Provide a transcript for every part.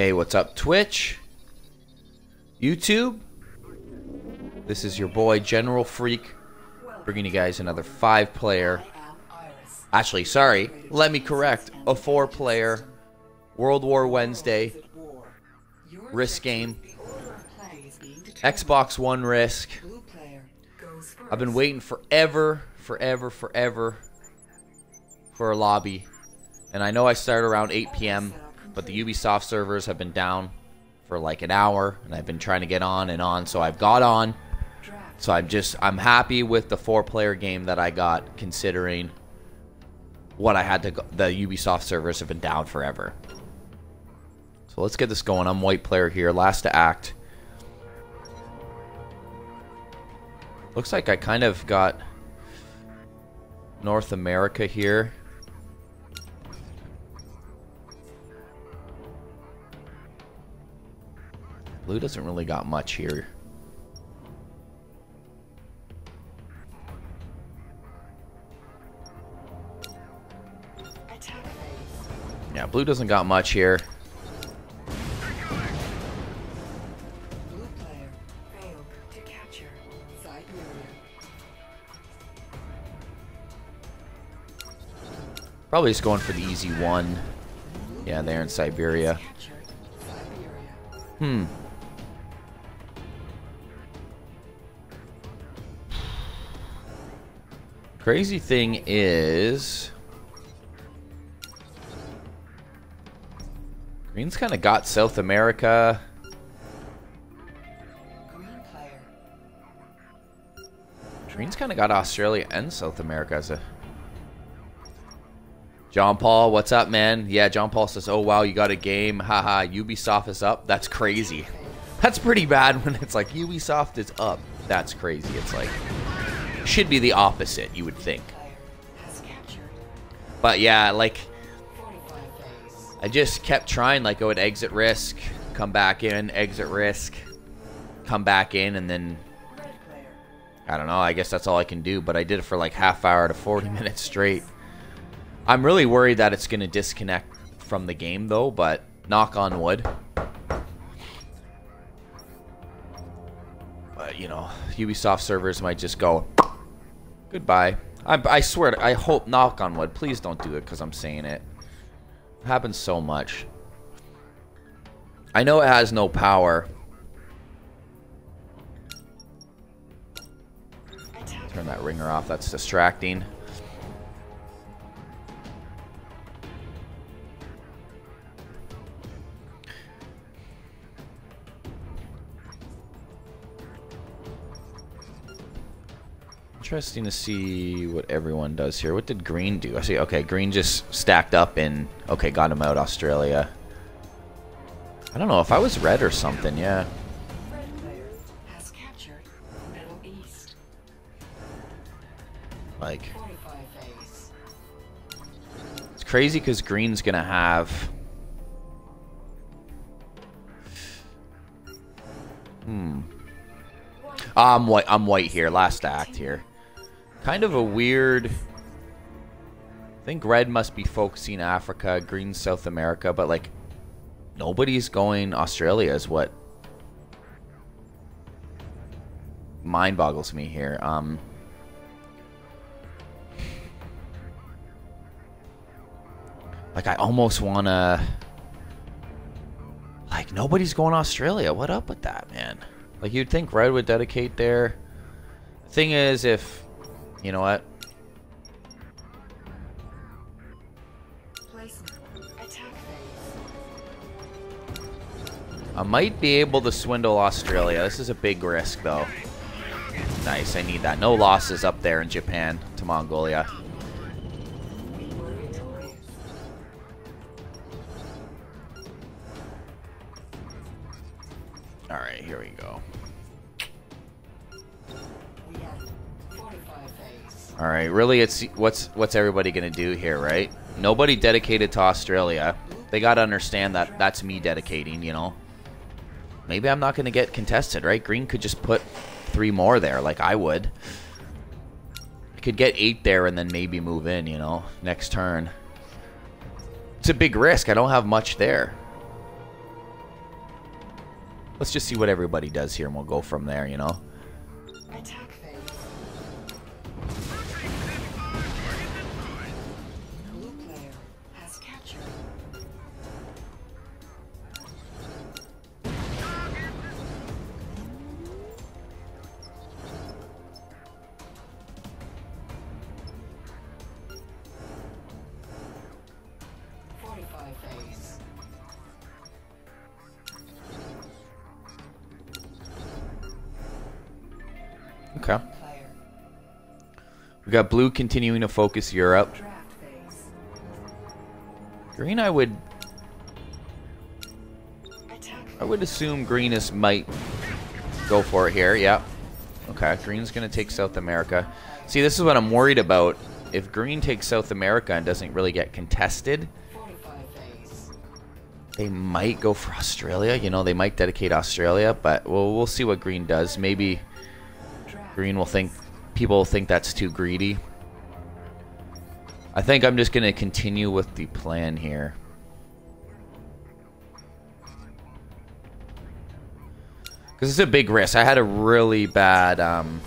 Hey, what's up, Twitch? YouTube? This is your boy, General Freak, bringing you guys another five player. Actually, sorry, let me correct. A four player World War Wednesday risk game. Xbox One risk. I've been waiting forever, forever, forever for a lobby. And I know I started around 8 p.m., but the Ubisoft servers have been down for like an hour, and I've been trying to get on and on. So I've got on. So I'm just, I'm happy with the four player game that I got, considering what I had to go. The Ubisoft servers have been down forever. So let's get this going. I'm white player here, last to act. Looks like I kind of got North America here. Blue doesn't really got much here. Yeah, blue doesn't got much here. Probably just going for the easy one. Yeah, there in Siberia. Hmm. Crazy thing is... Green's kind of got South America. Green's kind of got Australia and South America as a... John Paul, what's up, man? Yeah, John Paul says, oh, wow, you got a game. Haha, Ubisoft is up. That's crazy. That's pretty bad when it's like Ubisoft is up. That's crazy. It's like, should be the opposite, you would think. But yeah, like, I just kept trying, like, I would exit risk, come back in, exit risk, come back in, and then, I don't know, I guess that's all I can do. But I did it for like half hour to 40 minutes straight. I'm really worried that it's going to disconnect from the game, though, but knock on wood. But, you know, Ubisoft servers might just go, goodbye. I, I swear, to, I hope, knock on wood, please don't do it because I'm saying it. It happens so much. I know it has no power. Turn that ringer off, that's distracting. Interesting to see what everyone does here. What did Green do? I see. Okay, Green just stacked up and okay, got him out Australia. I don't know if I was red or something. Yeah. Like, it's crazy because Green's gonna have. Hmm. I'm white. I'm white here. Last act here. Kind of a weird... I think red must be focusing Africa, green South America, but like nobody's going Australia is what mind boggles me here. Um, like I almost want to like nobody's going Australia. What up with that, man? Like you'd think red would dedicate there. Thing is if you know what? I might be able to swindle Australia. This is a big risk, though. Nice, I need that. No losses up there in Japan to Mongolia. Alright, here we go. All right, really, it's what's what's everybody gonna do here, right? Nobody dedicated to Australia. They gotta understand that that's me dedicating, you know. Maybe I'm not gonna get contested, right? Green could just put three more there, like I would. I could get eight there and then maybe move in, you know, next turn. It's a big risk. I don't have much there. let's just see what everybody does here, and we'll go from there. You know. We got blue continuing to focus Europe. Green, I would I would assume green is might go for it here. Yeah. Okay. Green's gonna take South America. See, this is what I'm worried about. If green takes South America and doesn't really get contested, they might go for Australia. You know, they might dedicate Australia, but we'll we'll see what green does. Maybe green will think people think that's too greedy. I think I'm just gonna continue with the plan here. Because it's a big risk. I had a really bad um,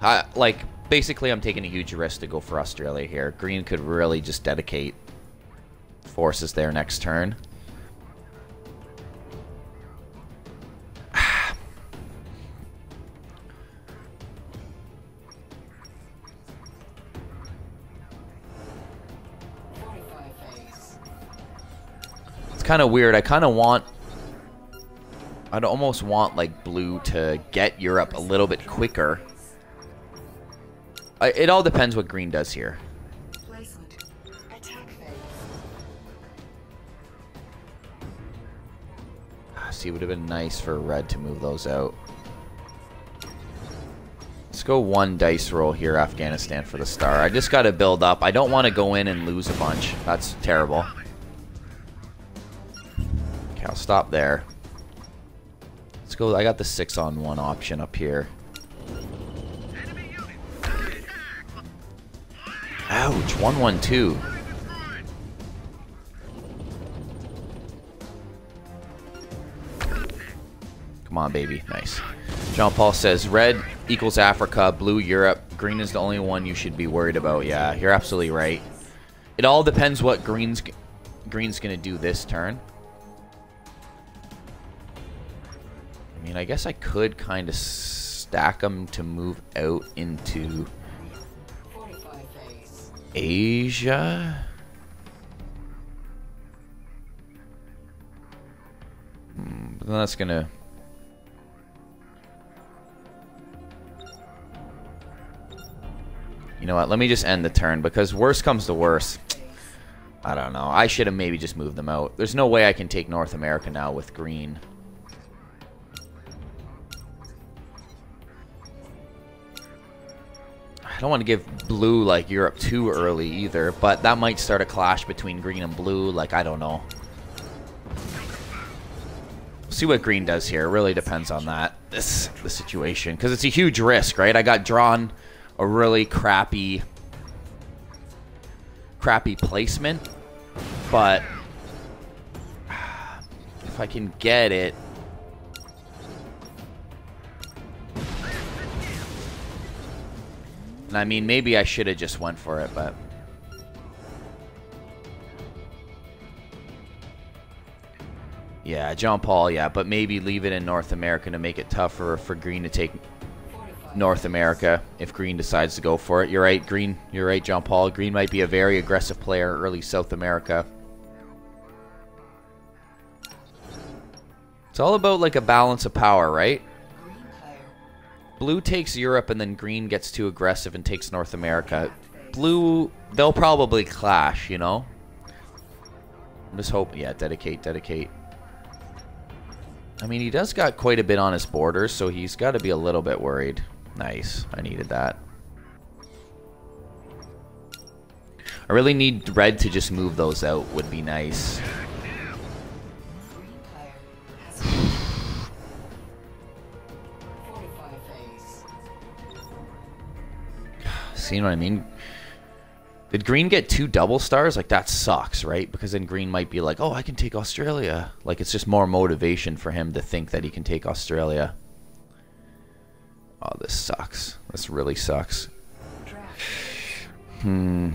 I, like basically I'm taking a huge risk to go for Australia here. Green could really just dedicate forces there next turn. It's kind of weird. I kind of want I'd almost want like blue to get Europe a little bit quicker. I, it all depends what green does here. See, it would have been nice for red to move those out. Let's go one dice roll here, Afghanistan, for the star. I just got to build up. I don't want to go in and lose a bunch. That's terrible. Okay, I'll stop there. Let's go. I got the six on one option up here. Ouch, 112. Come on, baby. Nice. Jean Paul says red equals Africa, blue Europe, green is the only one you should be worried about. Yeah, you're absolutely right. It all depends what green's green's gonna do this turn. I mean, I guess I could kind of stack them to move out into Asia. Hmm, but then that's gonna. You know what? Let me just end the turn because worst comes to worst. I don't know. I should have maybe just moved them out. There's no way I can take North America now with green. I don't want to give blue like Europe too early either, but that might start a clash between green and blue. Like I don't know. See what green does here. It really depends on that. This the situation because it's a huge risk, right? I got drawn a really crappy, crappy placement, but if I can get it. And I mean, maybe I should have just went for it, but... Yeah, John Paul, yeah, but maybe leave it in North America to make it tougher for Green to take. North America if Green decides to go for it. You're right, Green. You're right, John Paul. Green might be a very aggressive player early South America. It's all about like a balance of power, right? Blue takes Europe and then green gets too aggressive and takes North America. Blue, they'll probably clash, you know? I'm just hoping, yeah, dedicate, dedicate. I mean, he does got quite a bit on his borders, so he's got to be a little bit worried. Nice, I needed that. I really need red to just move those out would be nice. See what I mean? Did Green get two double stars? Like that sucks, right? Because then Green might be like, "Oh, I can take Australia." Like it's just more motivation for him to think that he can take Australia. Oh, this sucks. This really sucks. Hmm.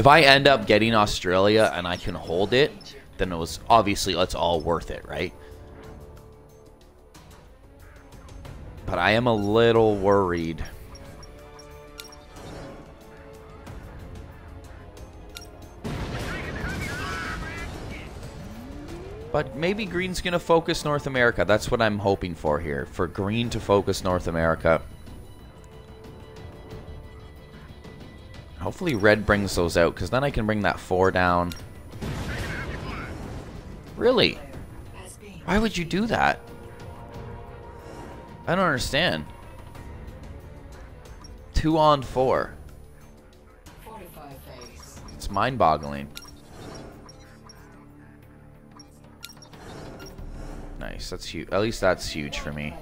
If I end up getting Australia and I can hold it, then it was obviously it's all worth it, right? But I am a little worried. But maybe Green's going to focus North America. That's what I'm hoping for here. For Green to focus North America. Hopefully Red brings those out, because then I can bring that 4 down. Really? Why would you do that? I don't understand. 2 on 4. It's mind-boggling. Nice, that's huge. At least that's huge for me.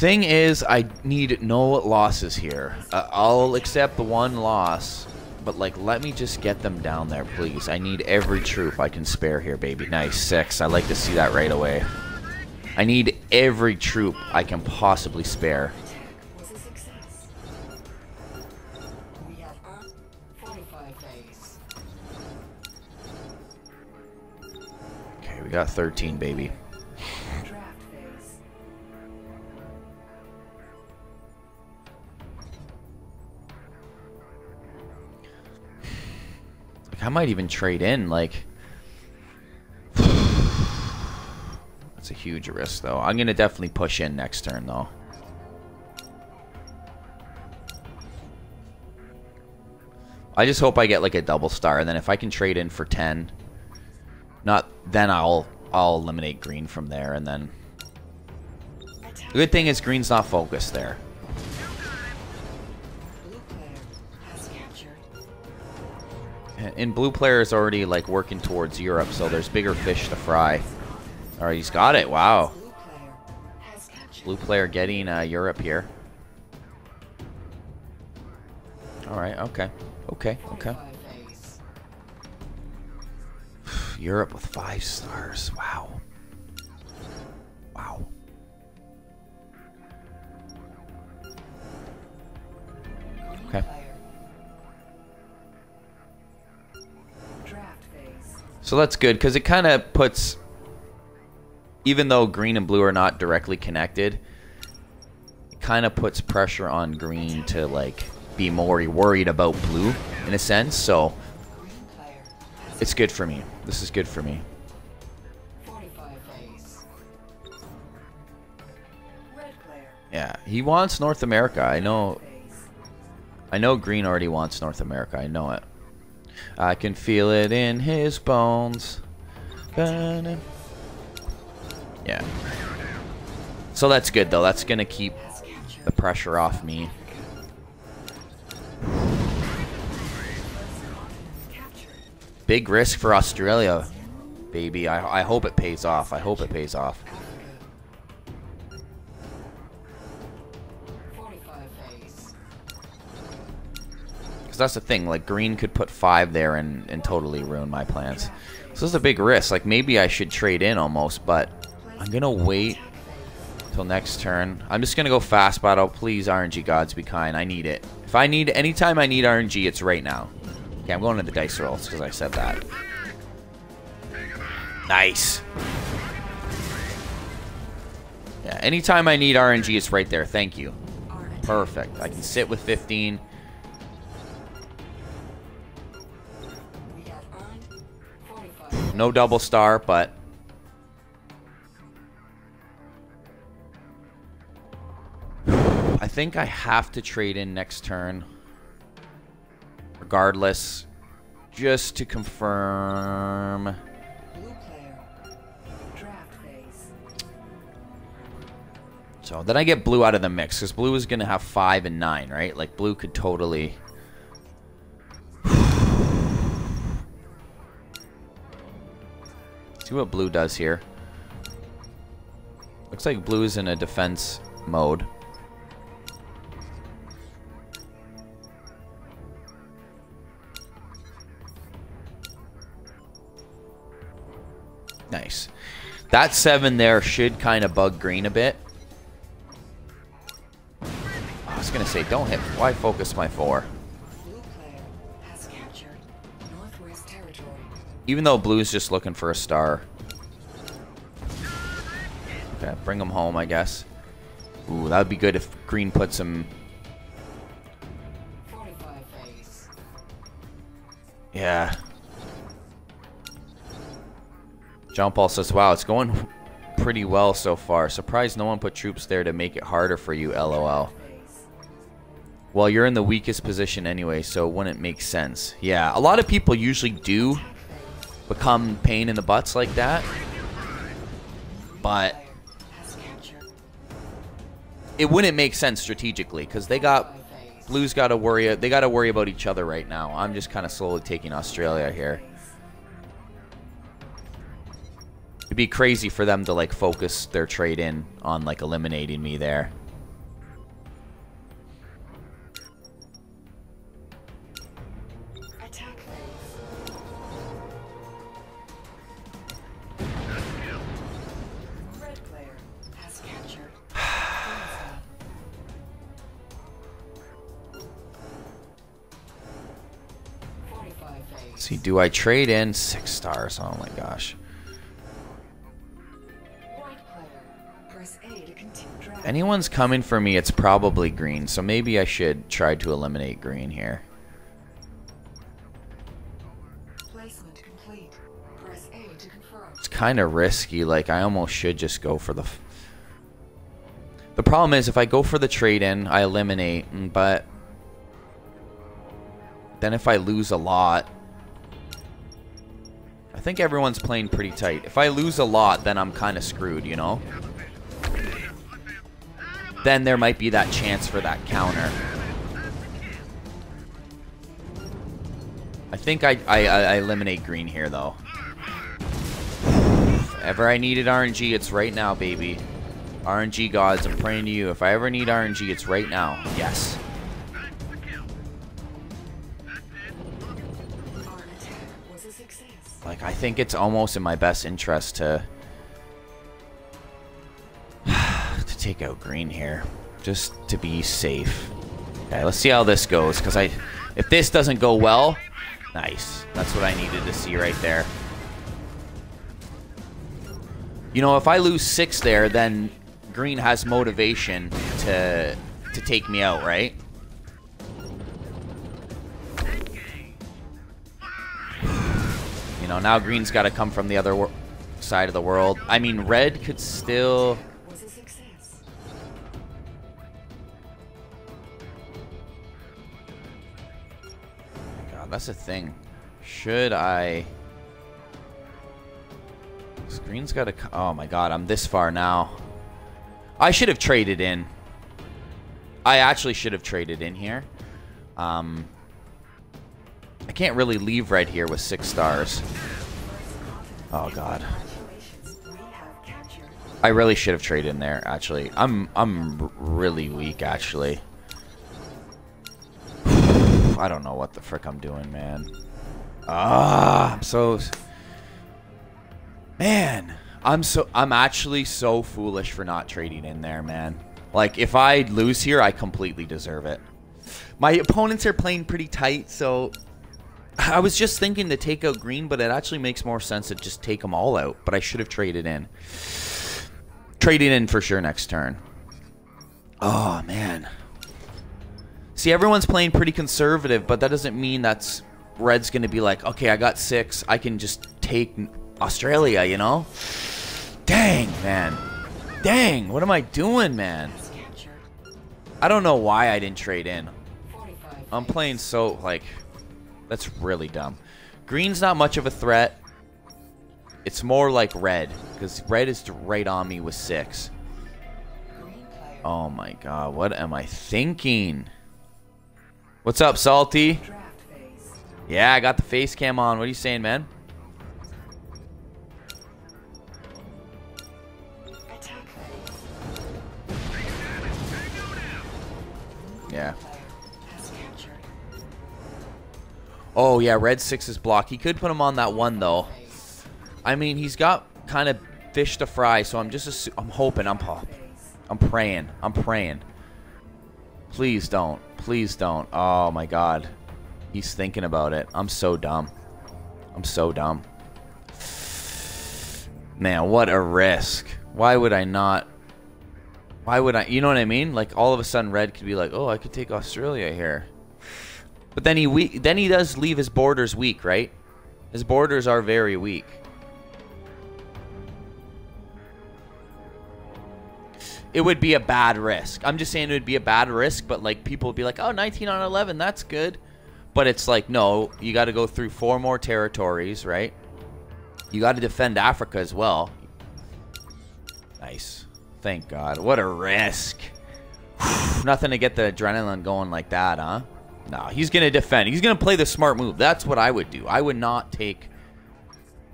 Thing is, I need no losses here. Uh, I'll accept the one loss, but like, let me just get them down there, please. I need every troop I can spare here, baby. Nice, six. I like to see that right away. I need every troop I can possibly spare. Okay, we got 13, baby. Like, I might even trade in, like... That's a huge risk, though. I'm going to definitely push in next turn, though. I just hope I get, like, a double star, and then if I can trade in for 10... Not... Then I'll... I'll eliminate green from there, and then... The good thing is green's not focused there. And blue player is already, like, working towards Europe, so there's bigger fish to fry. Alright, he's got it. Wow. Blue player getting uh, Europe here. Alright, okay. Okay, okay. Europe with five stars. Wow. Wow. Okay. So that's good, because it kind of puts... Even though green and blue are not directly connected, it kind of puts pressure on green to, like, be more worried about blue, in a sense. So it's good for me. This is good for me. Yeah, he wants North America. I know. I know Green already wants North America. I know it. I can feel it in his bones. Yeah. So that's good though. That's gonna keep the pressure off me. Big risk for Australia, baby. I, I hope it pays off. I hope it pays off. That's the thing. Like Green could put five there and, and totally ruin my plans. So this is a big risk. Like maybe I should trade in almost, but I'm gonna wait till next turn. I'm just gonna go fast battle. Please, RNG gods, be kind. I need it. If I need anytime I need RNG, it's right now. Okay, I'm going to the dice rolls because I said that. Nice. Yeah, anytime I need RNG, it's right there. Thank you. Perfect. I can sit with 15. No double star, but I think I have to trade in next turn. Regardless. just to confirm. Blue player. Draft phase. So then I get blue out of the mix because blue is going to have five and nine, right? Like blue could totally. See what blue does here. Looks like blue is in a defense mode. Nice. That 7 there should kind of bug green a bit. I was going to say, don't hit. Why focus my 4? Even though blue's just looking for a star. Okay, bring him home, I guess. Ooh, that would be good if green puts him. Yeah. John Paul says, "Wow, it's going pretty well so far. Surprised no one put troops there to make it harder for you." LOL. Well, you're in the weakest position anyway, so it wouldn't make sense. Yeah, a lot of people usually do. Become pain in the butts like that, but it wouldn't make sense strategically because they got 5 phase. blues got to worry. They got to worry about each other right now. I'm just kind of slowly taking Australia here. It'd be crazy for them to like focus their trade in on like eliminating me there. See, do I trade in six stars? Oh my gosh. Anyone's coming for me, it's probably green. So maybe I should try to eliminate green here. It's kind of risky. Like I almost should just go for the. The problem is if I go for the trade in, I eliminate, but then if I lose a lot, I think everyone's playing pretty tight. If I lose a lot, then I'm kind of screwed, you know. Then there might be that chance for that counter. I think I, I, I eliminate green here, though. If ever I needed RNG, it's right now, baby. RNG gods, I'm praying to you. If I ever need RNG, it's right now. Yes. Like, I think it's almost in my best interest to... to take out green here. Just to be safe. Okay, let's see how this goes. Because I... If this doesn't go well... Nice. That's what I needed to see right there. You know, if I lose six there, then green has motivation to to take me out, right? Know, now green's got to come from the other side of the world. I mean, red could still... God, that's a thing. Should I... Green's got to... Oh my god, I'm this far now. I should have traded in. I actually should have traded in here. Um, I can't really leave right here with six stars. Oh god. I really should have traded in there, actually. I'm I'm really weak, actually. I don't know what the frick I'm doing, man. Ah, I'm so... Man, I'm so... I'm actually so foolish for not trading in there, man. Like, if I lose here, I completely deserve it. My opponents are playing pretty tight, so... I was just thinking to take out green, but it actually makes more sense to just take them all out. But I should have traded in. Trading in for sure next turn. Oh, man. See, everyone's playing pretty conservative, but that doesn't mean that's Red's going to be like, okay, I got six. I can just take Australia, you know? Dang, man. Dang, what am I doing, man? I don't know why I didn't trade in. I'm playing so, like, that's really dumb. Green's not much of a threat. It's more like red, because red is right on me with six. Oh my god, what am I thinking? What's up, Salty? Yeah, I got the face cam on. What are you saying, man? Yeah. Oh yeah, red six is block. He could put him on that one though. I mean, he's got kind of fish to fry, so I'm just I'm hoping I'm. I'm praying. I'm praying. Please don't. Please don't. Oh my god. He's thinking about it. I'm so dumb. I'm so dumb. Man, what a risk. Why would I not Why would I You know what I mean? Like all of a sudden red could be like, "Oh, I could take Australia here." But then he we- then he does leave his borders weak, right? His borders are very weak. it would be a bad risk. I'm just saying it would be a bad risk, but like people would be like, "Oh, 19 on 11, that's good." But it's like, no, you got to go through four more territories, right? You got to defend Africa as well. Nice. Thank God. What a risk. Nothing to get the adrenaline going like that, huh? No, he's going to defend. He's going to play the smart move. That's what I would do. I would not take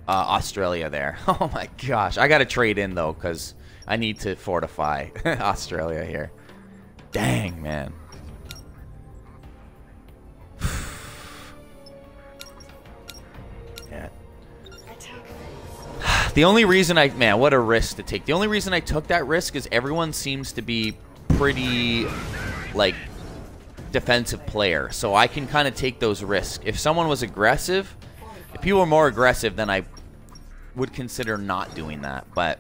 uh, Australia there. Oh my gosh. I got to trade in though cuz I need to fortify Australia here. Dang, man. yeah. The only reason I man, what a risk to take. The only reason I took that risk is everyone seems to be pretty like defensive player. So I can kind of take those risks. If someone was aggressive, if people were more aggressive, then I would consider not doing that. But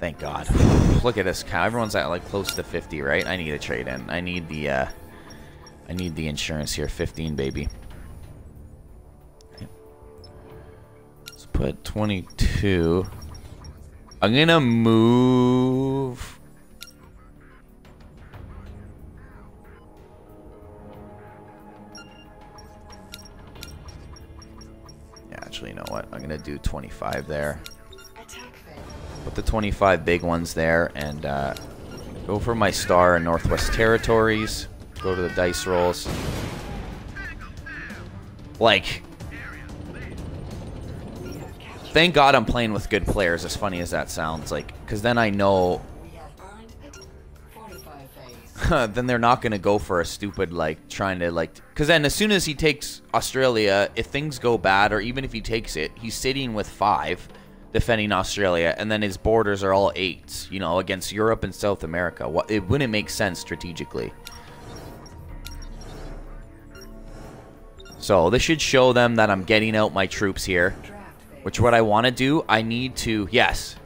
Thank God. Look at this cow. Everyone's at like close to 50, right? I need a trade in. I need the uh I need the insurance here. 15, baby. Let's put 22. I'm to move know what? I'm going to do 25 there. Put the 25 big ones there and uh, go for my star in Northwest Territories. Go to the dice rolls. Like, We have captured. thank God I'm playing with good players, as funny as that sounds. Like, because then I know then they're not going to go for a stupid, like, trying to, like... Because then as soon as he takes Australia, if things go bad, or even if he takes it, he's sitting with five defending Australia, and then his borders are all eights, you know, against Europe and South America. What It wouldn't make sense strategically. So this should show them that I'm getting out my troops here. Which what I want to do, I need to... Yes.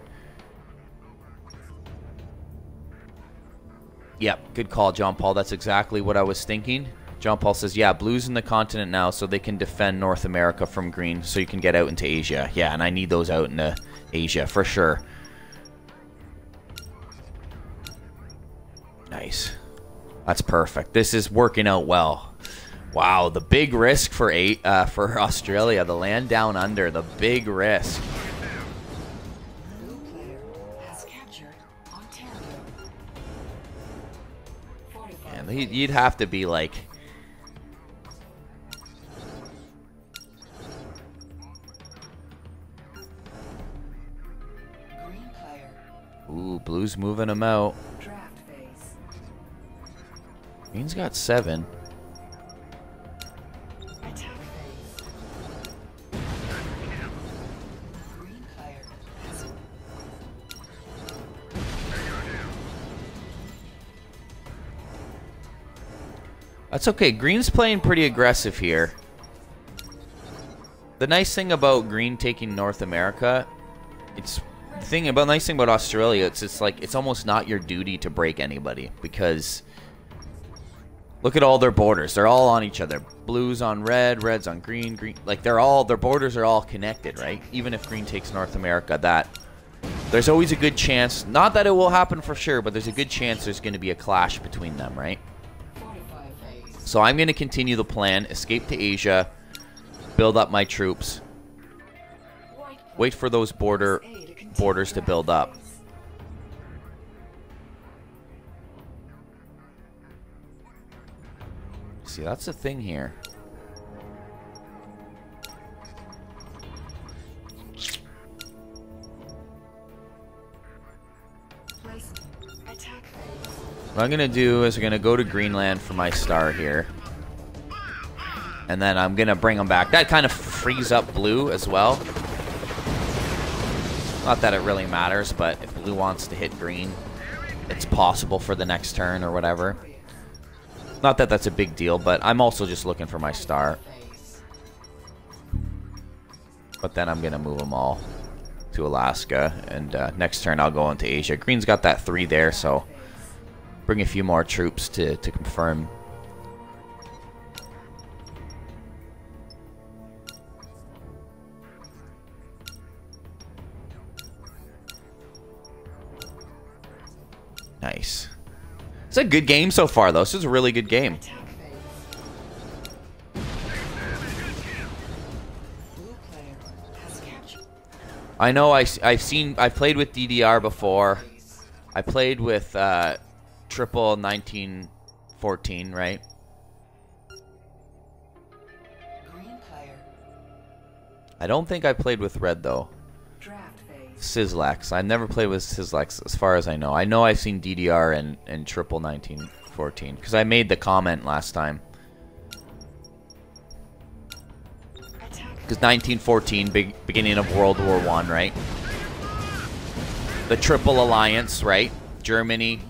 Yep, good call, John Paul. That's exactly what I was thinking. John Paul says, yeah, blues in the continent now so they can defend North America from green so you can get out into Asia. Yeah, and I need those out into Asia for sure. Nice. That's perfect. This is working out well. Wow, the big risk for eight uh, for Australia, the land down under, the big risk. 45 he- you'd have to be like, ooh, blues moving him out. Green's got seven. That's okay. Green's playing pretty aggressive here. The nice thing about Green taking North America, it's the thing about nice thing about Australia. It's it's like it's almost not your duty to break anybody because look at all their borders. They're all on each other. Blues on red, reds on green, green. Like they're all their borders are all connected, right? Even if Green takes North America, that there's always a good chance. Not that it will happen for sure, but there's a good chance there's going to be a clash between them, right? 45 phase. So I'm going to continue the plan, escape to Asia, build up my troops, wait for those border borders to build up. See, that's the thing here. What I'm gonna do is I'm gonna go to Greenland for my star here. And then I'm gonna bring them back. That kind of frees up blue as well. Not that it really matters, but if blue wants to hit green, it's possible for the next turn or whatever. Not that that's a big deal, but I'm also just looking for my star. But then I'm gonna move them all to Alaska, and uh, next turn I'll go into Asia. Green's got that three there, so bring a few more troops to to confirm. Nice. It's a good game so far, though. This is a really good game. I know I, I've seen, I've played with DDR before. I played with uh, Triple 1914, right? Green player I don't think I played with Red, though. draft phase. Sizzlax. I've never played with Sizzlax as far as I know. I know I've seen DDR and, and Triple 1914 because I made the comment last time. Because 1914, big, beginning of World War One, right? The Triple Alliance, right? Germany.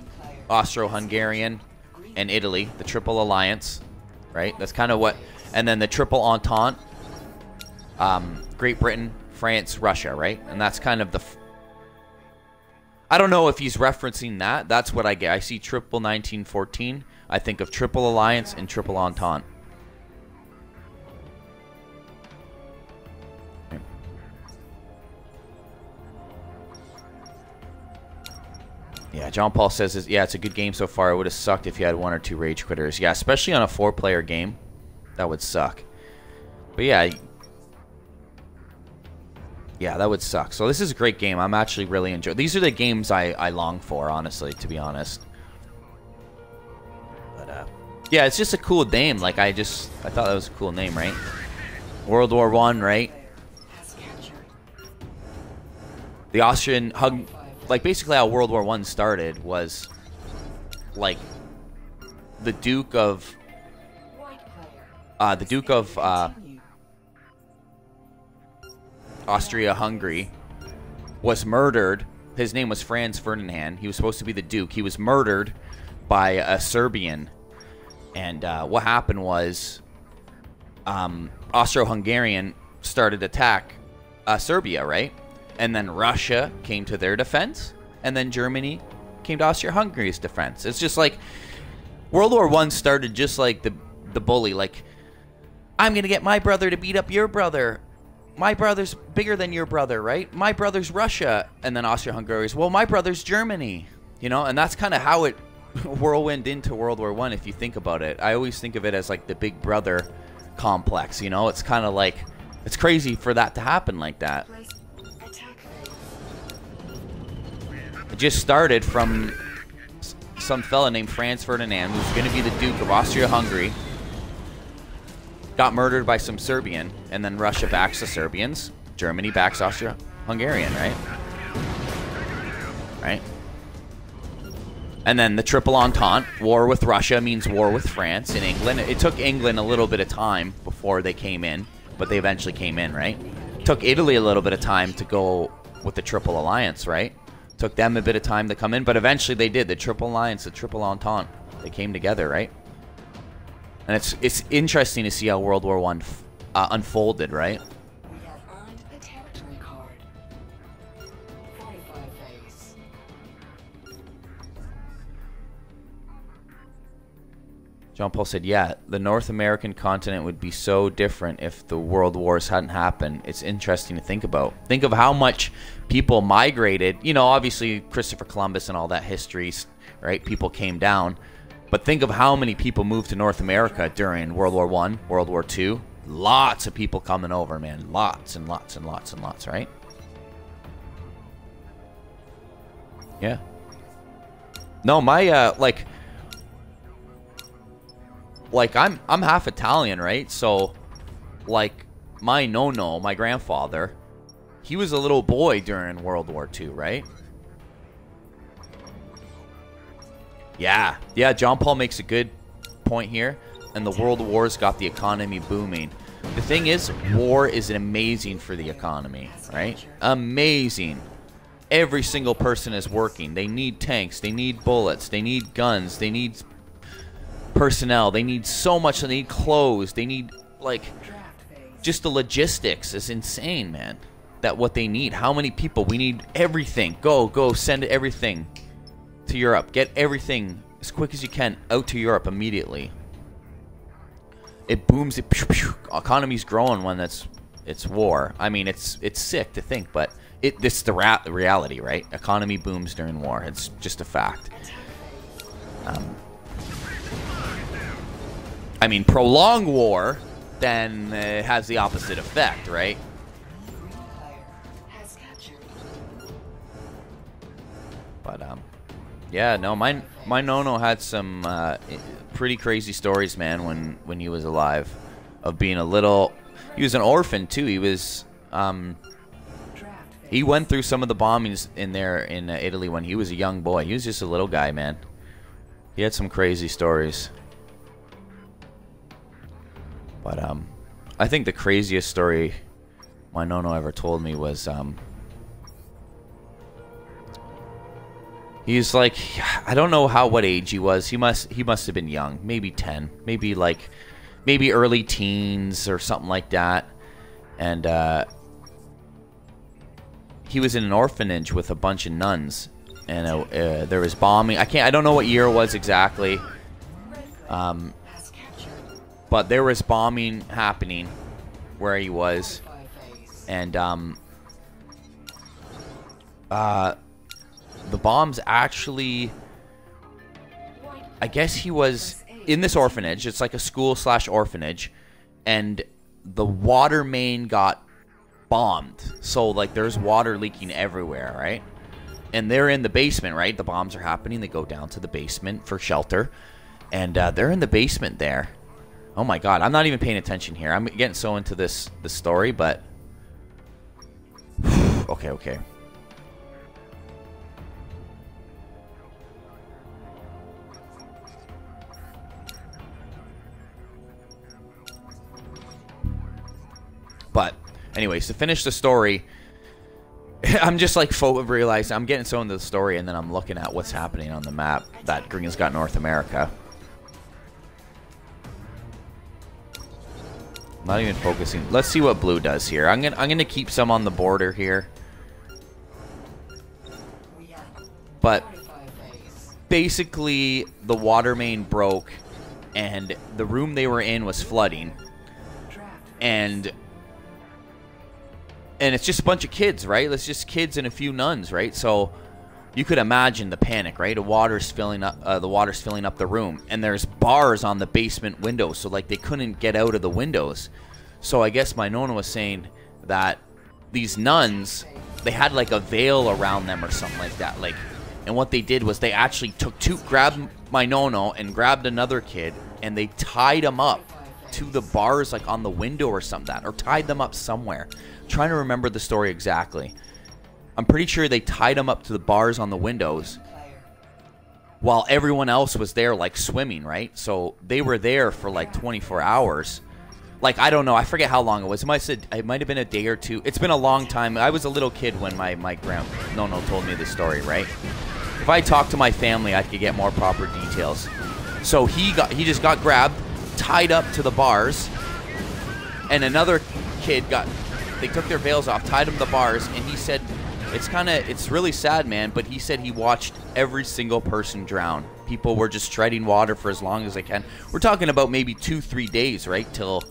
Austro-Hungarian, and Italy. The Triple Alliance, right? That's kind of what... And then the Triple Entente. Um, Great Britain, France, Russia, right? And that's kind of the... I don't know if he's referencing that. That's what I get. I see Triple 1914. I think of Triple Alliance and Triple Entente. Yeah, John Paul says, yeah, it's a good game so far. It would have sucked if you had one or two rage quitters. Yeah, especially on a four player game. That would suck. But yeah. Yeah, that would suck. So this is a great game. I'm actually really enjoying These are the games I, I long for, honestly, to be honest. But, uh, yeah, it's just a cool name. Like, I just, I thought that was a cool name, right? World War One, right? The Austrian hug, like basically how World War One started was like the Duke of uh, the Duke of uh, Austria-Hungary was murdered. His name was Franz Ferdinand. He was supposed to be the Duke. He was murdered by a Serbian. And uh, what happened was um, Austro-Hungarian started to attack uh, Serbia, right? And then Russia came to their defense, and then Germany came to Austria-Hungary's defense. It's just like World War One started just like the the bully, like I'm gonna get my brother to beat up your brother. My brother's bigger than your brother, right? My brother's Russia, and then Austria-Hungary is well, my brother's Germany. You know, and that's kind of how it whirlwind into World War One. If you think about it, I always think of it as like the big brother complex. You know, it's kind of like it's crazy for that to happen like that. It just started from some fella named Franz Ferdinand, who's going to be the Duke of Austria-Hungary. Got murdered by some Serbian, and then Russia backs the Serbians. Germany backs Austria-Hungarian, right? Right? And then the Triple Entente, war with Russia means war with France in England. It took England a little bit of time before they came in, but they eventually came in, right? Took Italy a little bit of time to go with the Triple Alliance, right? Took them a bit of time to come in, but eventually they did. The Triple Alliance, the Triple Entente, they came together, right? And it's it's interesting to see how World War One uh, unfolded, right? John Paul said, "Yeah, the North American continent would be so different if the world wars hadn't happened. It's interesting to think about. Think of how much people migrated. You know, obviously Christopher Columbus and all that history, right? People came down, But think of how many people moved to North America during World War One, World War Two. Lots of people coming over, man. Lots and lots and lots and lots, right? Yeah. No, my uh like like I'm I'm half Italian, right? So like my no-no, my grandfather, he was a little boy during World War II, right? Yeah. Yeah, John Paul makes a good point here. And the world wars got the economy booming. The thing is, war is amazing for the economy, right? Amazing. Every single person is working. They need tanks. They need bullets. They need guns. They need personnel. They need so much. They need clothes. They need, like, just the logistics is insane, man. That what they need. How many people? We need everything. Go, go, send everything to Europe. Get everything as quick as you can out to Europe immediately. It booms. It pew, pew. economy's growing when it's it's war. I mean, it's it's sick to think, but it this is the reality, right? Economy booms during war. It's just a fact. Um, I mean, prolonged war then uh, has the opposite effect, right? But um, yeah, no, my my Nono had some uh, pretty crazy stories, man. When when he was alive, of being a little, he was an orphan too. He was um, he went through some of the bombings in there in uh, Italy when he was a young boy. He was just a little guy, man. He had some crazy stories. But um, I think the craziest story my Nono ever told me was um. He's like, I don't know how what age he was. He must he must have been young, maybe ten, maybe like, maybe early teens or something like that. And uh, he was in an orphanage with a bunch of nuns, and uh, uh, there was bombing. I can't. I don't know what year it was exactly, um. But there was bombing happening where he was, and um, uh, the bombs actually. I guess he was in this orphanage. It's like a school slash orphanage, and the water main got bombed. So like there's water leaking everywhere, right? And they're in the basement, right? The bombs are happening. They go down to the basement for shelter, and uh, they're in the basement there. Oh my god, I'm not even paying attention here. I'm getting so into this the story, but okay, okay. But, anyways, to finish the story, I'm just like fo- realizing I'm getting so into the story, and then I'm looking at what's happening on the map that Green's got North America. Not even focusing. Let's see what blue does here. I'm gonna I'm gonna keep some on the border here, but basically the water main broke, and the room they were in was flooding, and and it's just a bunch of kids, right? It's just kids and a few nuns, right? So you could imagine the panic, right? The water's filling up, uh, the water's filling up the room, and there's bars on the basement windows, so like they couldn't get out of the windows. So I guess my nonna was saying that these nuns, they had like a veil around them or something like that, like. And what they did was they actually took two, grabbed my nono and grabbed another kid, and they tied them up to the bars like on the window or something that or tied them up somewhere I'm trying to remember the story exactly i'm pretty sure they tied them up to the bars on the windows while everyone else was there like swimming right? So they were there for like 24 hours. Like i don't know i forget how long it was. It might have, it might have been a day or two. It's been a long time. I was a little kid when my my grand no no told me this story right? If i talked to my family i could get more proper details. So he got he just got grabbed tied up to the bars and another kid got they took their veils off tied him to the bars and he said it's kind of it's really sad man but he said he watched every single person drown. People were just treading water for as long as they can. We're talking about maybe two three days right till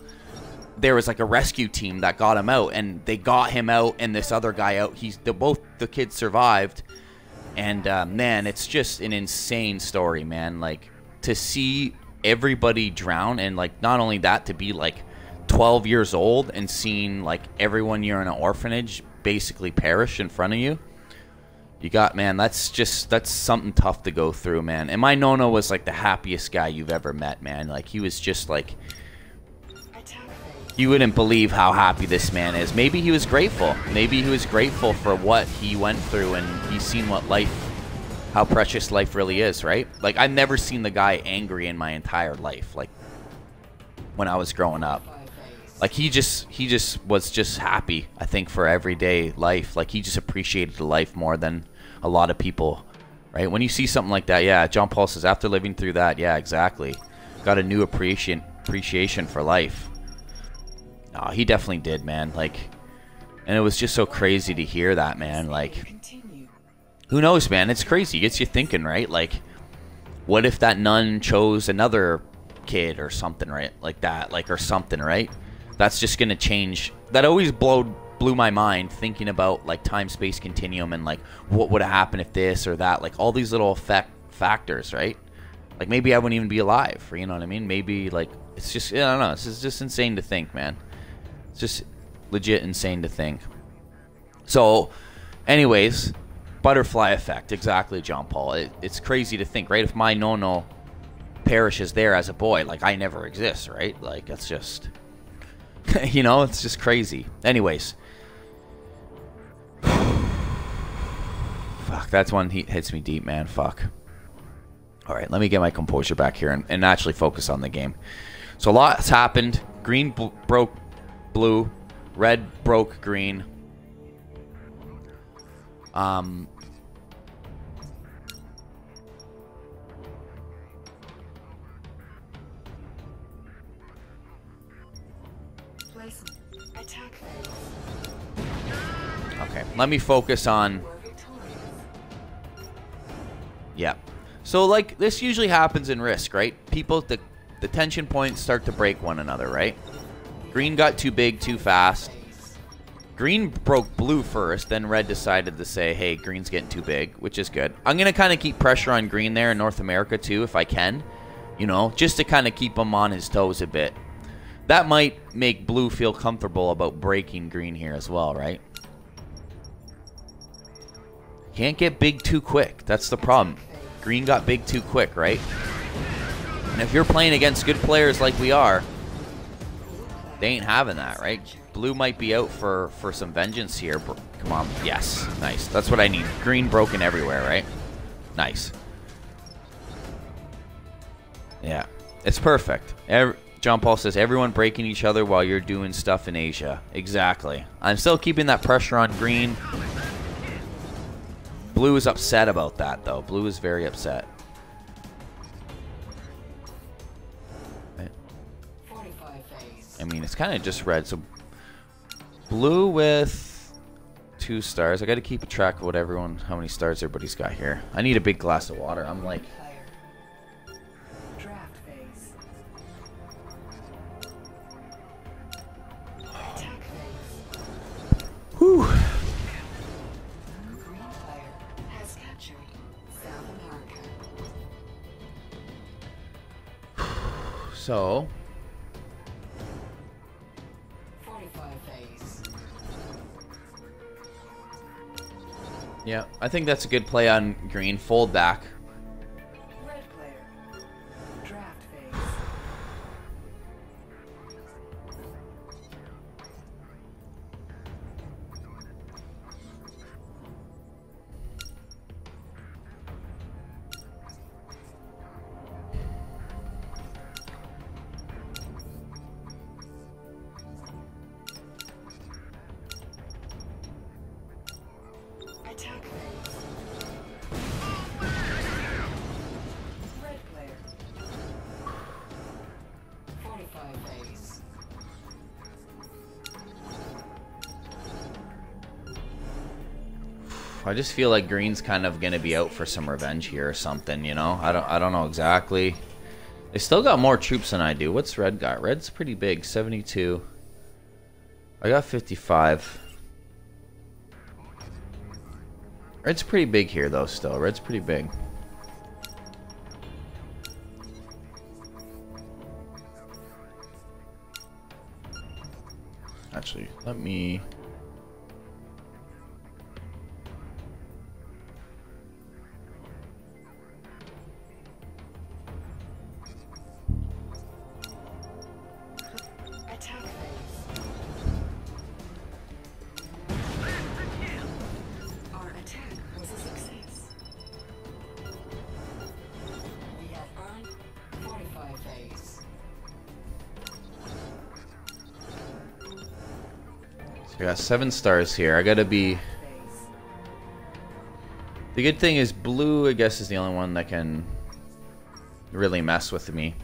there was like a rescue team that got him out and they got him out and this other guy out he's the both the kids survived and uh, man it's just an insane story man like to see everybody drown and like not only that to be like 12 years old and seeing like everyone you're in an orphanage basically perish in front of you you got man that's just that's something tough to go through man and my nono was like the happiest guy you've ever met man like he was just like you wouldn't believe how happy this man is maybe he was grateful maybe he was grateful for what he went through and he's seen what life how precious life really is, right? Like I've never seen the guy angry in my entire life. Like when I was growing up. Like he just he just was just happy, I think, for everyday life. Like he just appreciated life more than a lot of people. Right? When you see something like that, yeah, John Paul says after living through that, yeah, exactly. Got a new appreciation appreciation for life. Oh, he definitely did, man. Like and it was just so crazy to hear that, man. Like who knows, man? It's crazy. It gets you thinking, right? Like, what if that nun chose another kid or something, right? Like that, like or something, right? That's just gonna change. That always blowed blew my mind thinking about like time space continuum and like what would happen if this or that, like all these little effect factors, right? Like maybe I wouldn't even be alive, you know what I mean? Maybe like it's just I don't know. It's just insane to think, man. It's just legit insane to think. So, anyways, butterfly effect, exactly, John Paul. It, it's crazy to think, right? If my no-no perishes there as a boy, like I never exist, right? Like it's just, you know, it's just crazy. Anyways, fuck, that's one he hits me deep, man. Fuck. All right, let me get my composure back here and, and actually focus on the game. So a lot has happened. Green broke blue, red broke green. Um, let me focus on... Yeah. So, like, this usually happens in Risk, right? People, the, the tension points start to break one another, right? Green got too big too fast. Green broke blue first, then red decided to say, hey, green's getting too big, which is good. I'm going to kind of keep pressure on green there in North America, too, if I can. You know, just to kind of keep him on his toes a bit. That might make blue feel comfortable about breaking green here as well, right? Can't get big too quick. That's the problem. Green got big too quick, right? And if you're playing against good players like we are, they ain't having that, right? Blue might be out for, for some vengeance here. Come on. Yes. Nice. That's what I need. Green broken everywhere, right? Nice. Yeah. It's perfect. Every, John Paul says, everyone breaking each other while you're doing stuff in Asia. Exactly. I'm still keeping that pressure on green. Blue is upset about that, though. Blue is very upset. I mean, it's kind of just red. So, blue with two stars. I got to keep a track of what everyone, how many stars everybody's got here. I need a big glass of water. I'm like... Whew. So. Yeah, I think that's a good play on green. Fold back. just feel like Green's kind of gonna be out for some revenge here or something. You know, I don't I don't know exactly. They still got more troops than I do. What's Red got? Red's pretty big, 72. I got 55. Red's pretty big here though still. Red's pretty big. Actually, let me seven stars here. I gotta be. The good thing is blue, I guess, is the only one that can really mess with me.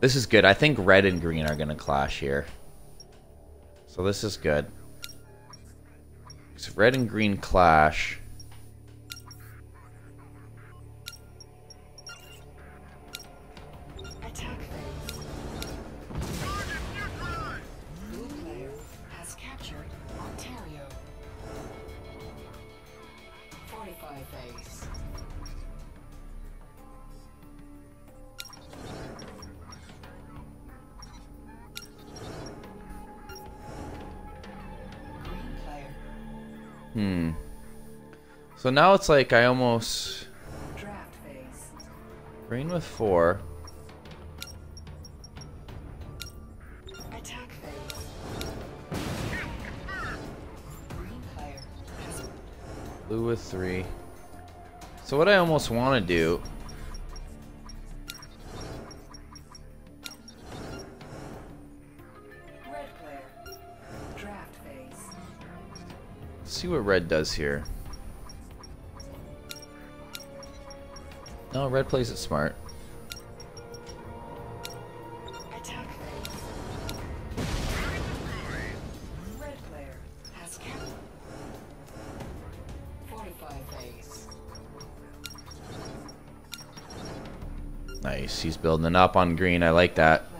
This is good. I think red and green are gonna clash here. So this is good. So red and green clash. Now it's like I almost Draft phase. green with four. Attack phase. Green Blue with three. So what I almost want to do red player. Draft phase. Let's see what red does here. No, red plays it smart. Attack phase. Red player has captured. Fortify phase. Nice. He's building it up on green. I like that.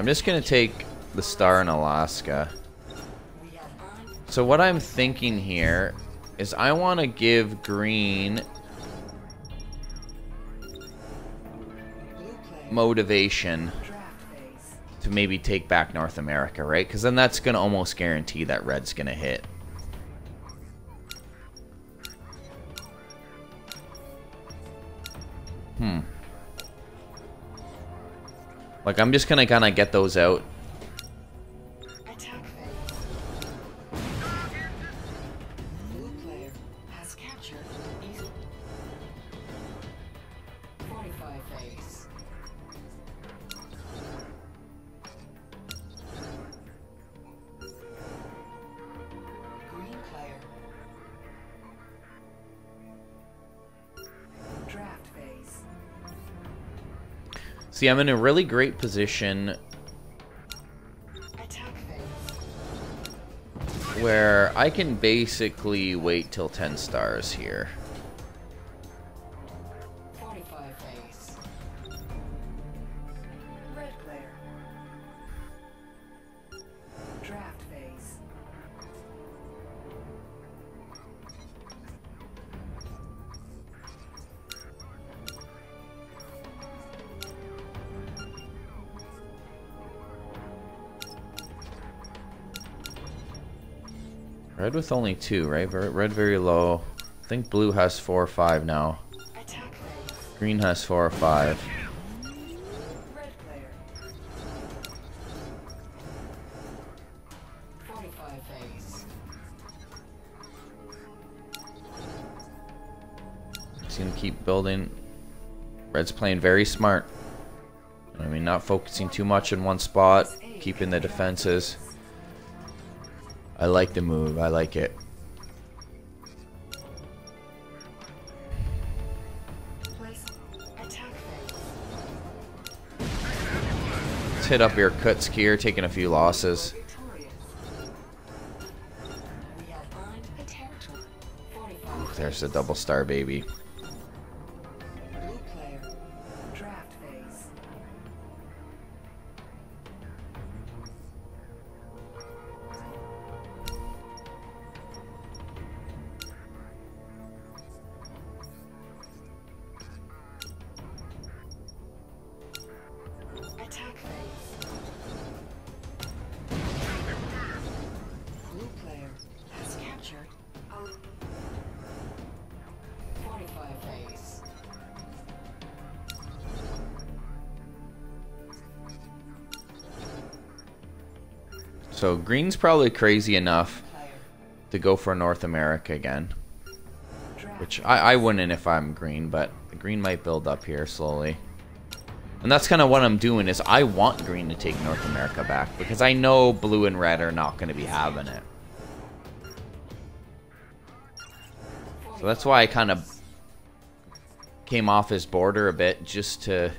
I'm just to take the star in Alaska. So what I'm thinking here is I want to give green motivation to maybe take back North America, right? Because then that's going to almost guarantee that red's going to hit. Like, I'm just to kind of get those out. See, I'm in a really great position where I can basically wait till 10 stars here. With only two, right? Red very low. I think blue has four or five now. Green has four or five. Fortify gonna keep building. Red's playing very smart. I mean, not focusing too much in one spot, keeping the defenses. I like the move. I like it. Place. Attack phase. Let's hit up Irkutsk here, taking a few losses. Victorious. We have earned a territory. Fortify. There's the double star, baby. Probably crazy enough to go for North America again. Which I, I wouldn't if I'm green, but the green might build up here slowly. And that's kind of what I'm doing is I want green to take North America back because I know blue and red are not going to be having it. So that's why I kind of came off his border a bit just to...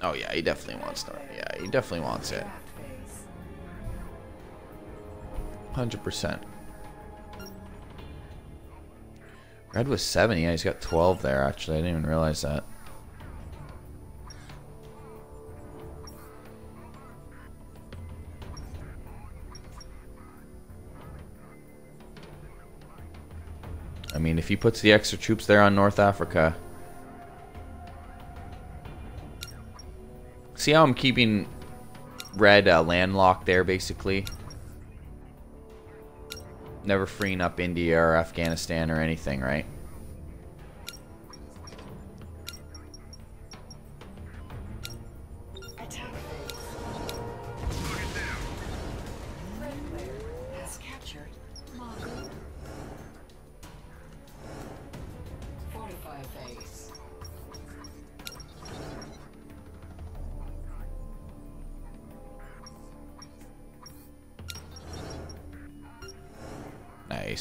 Oh yeah, he definitely wants North. He definitely wants it. 100%. Red was 7. Yeah, he's got 12 there, actually. I didn't even realize that. I mean, if he puts the extra troops there on North Africa. See how I'm keeping red uh, landlocked there, basically? Never freeing up India or Afghanistan or anything, right?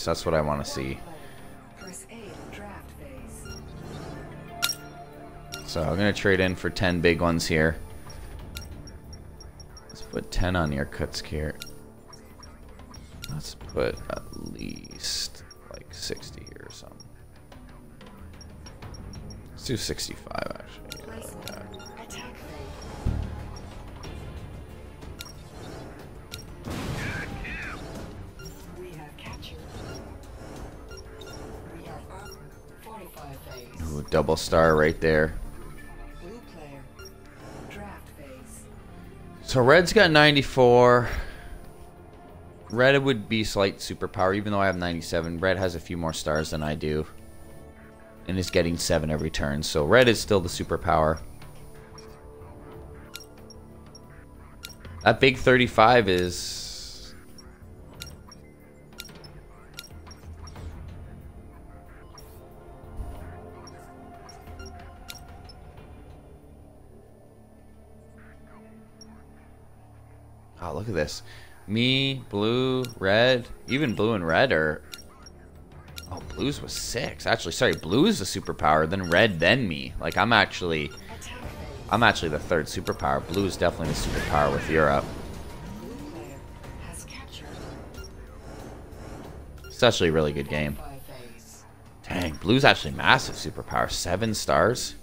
That's what I want to see. Player. Press A to draft phase. So I'm going to trade in for 10 big ones here. Let's put 10 on Irkutsk here. Let's put at least like 60 here or something. Let's do 65 double star right there. So red's got 94. Red would be slight superpower, even though I have 97. Red has a few more stars than I do. And is getting 7 every turn. So red is still the superpower. That big 35 is... this. Me, blue, red, even blue and red are... Oh, blues was six. Actually, sorry, blue is the superpower, then red, then me. Like, I'm actually... I'm actually the third superpower. Blue is definitely the superpower with Europe. It's actually a really good game. Dang, blue's actually massive superpower. Seven stars?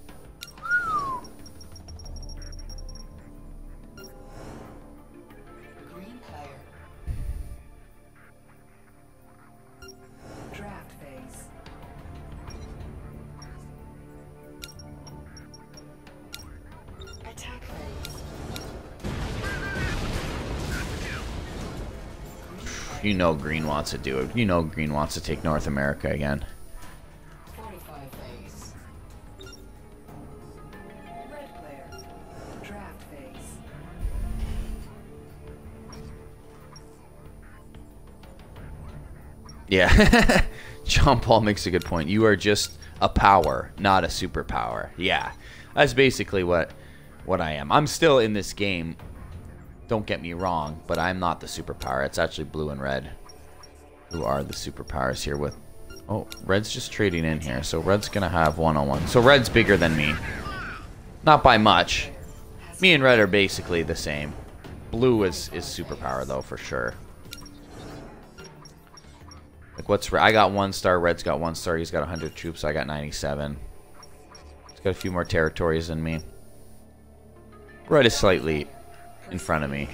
Know Green wants to do it. You know Green wants to take North America again. Fortify phase. Red player. Draft phase. Yeah. John Paul makes a good point. You are just a power, not a superpower. Yeah. That's basically what what I am. I'm still in this game. Don't get me wrong, but I'm not the superpower. It's actually blue and red who are the superpowers here with Oh, red's just trading in here. So red's going to have one-on-one. So red's bigger than me. Not by much. Me and red are basically the same. Blue is is superpower though for sure. Like what's I got one star, Red's got one star, he's got 100 troops, I got 97. He's got a few more territories than me. Red is slightly in front of me.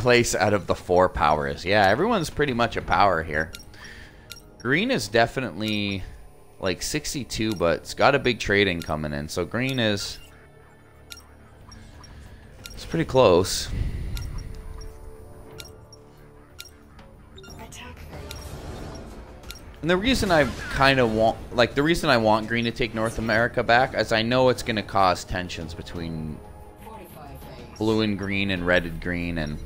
Place out of the four powers. Yeah, everyone's pretty much a power here. Green is definitely like 62, but it's got a big trading coming in. So green is... It's pretty close. And the reason I kind of want, like, the reason I want Green to take North America back is I know it's going to cause tensions between blue and green and red and green and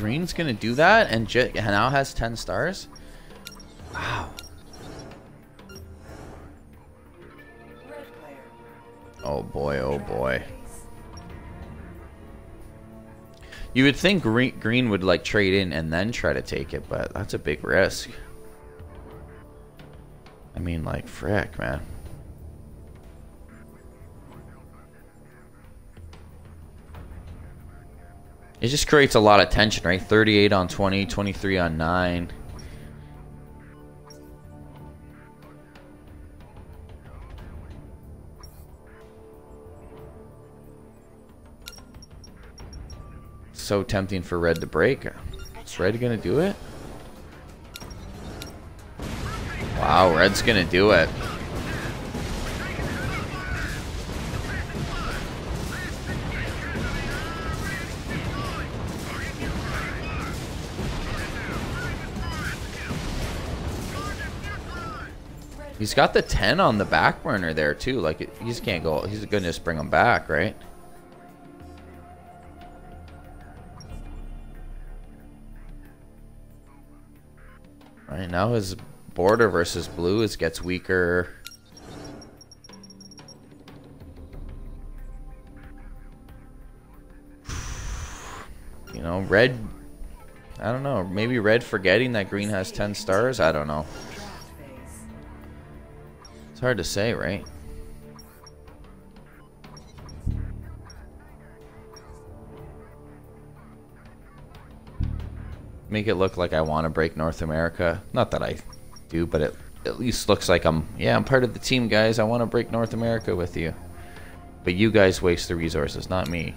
Green's to do that and j- now has 10 stars? Wow. Oh boy, oh boy. You would think green, green would like trade in and then try to take it, but that's a big risk. I mean, like, frick, man. It just creates a lot of tension, right? 38 on 20, 23 on 9. So tempting for Red to break. Is Red gonna do it? Wow, Red's gonna do it. He's got the 10 on the back burner there too. Like it, he just can't go. He's gonna just bring him back, right? Right now his border versus blue is gets weaker. You know, red. I don't know. Maybe red forgetting that green has 10 stars. I don't know. It's hard to say, right? Make it look like I want to break North America. Not that I do, but it at least looks like I'm, yeah, I'm part of the team, guys. I want to break North America with you. But you guys waste the resources, not me.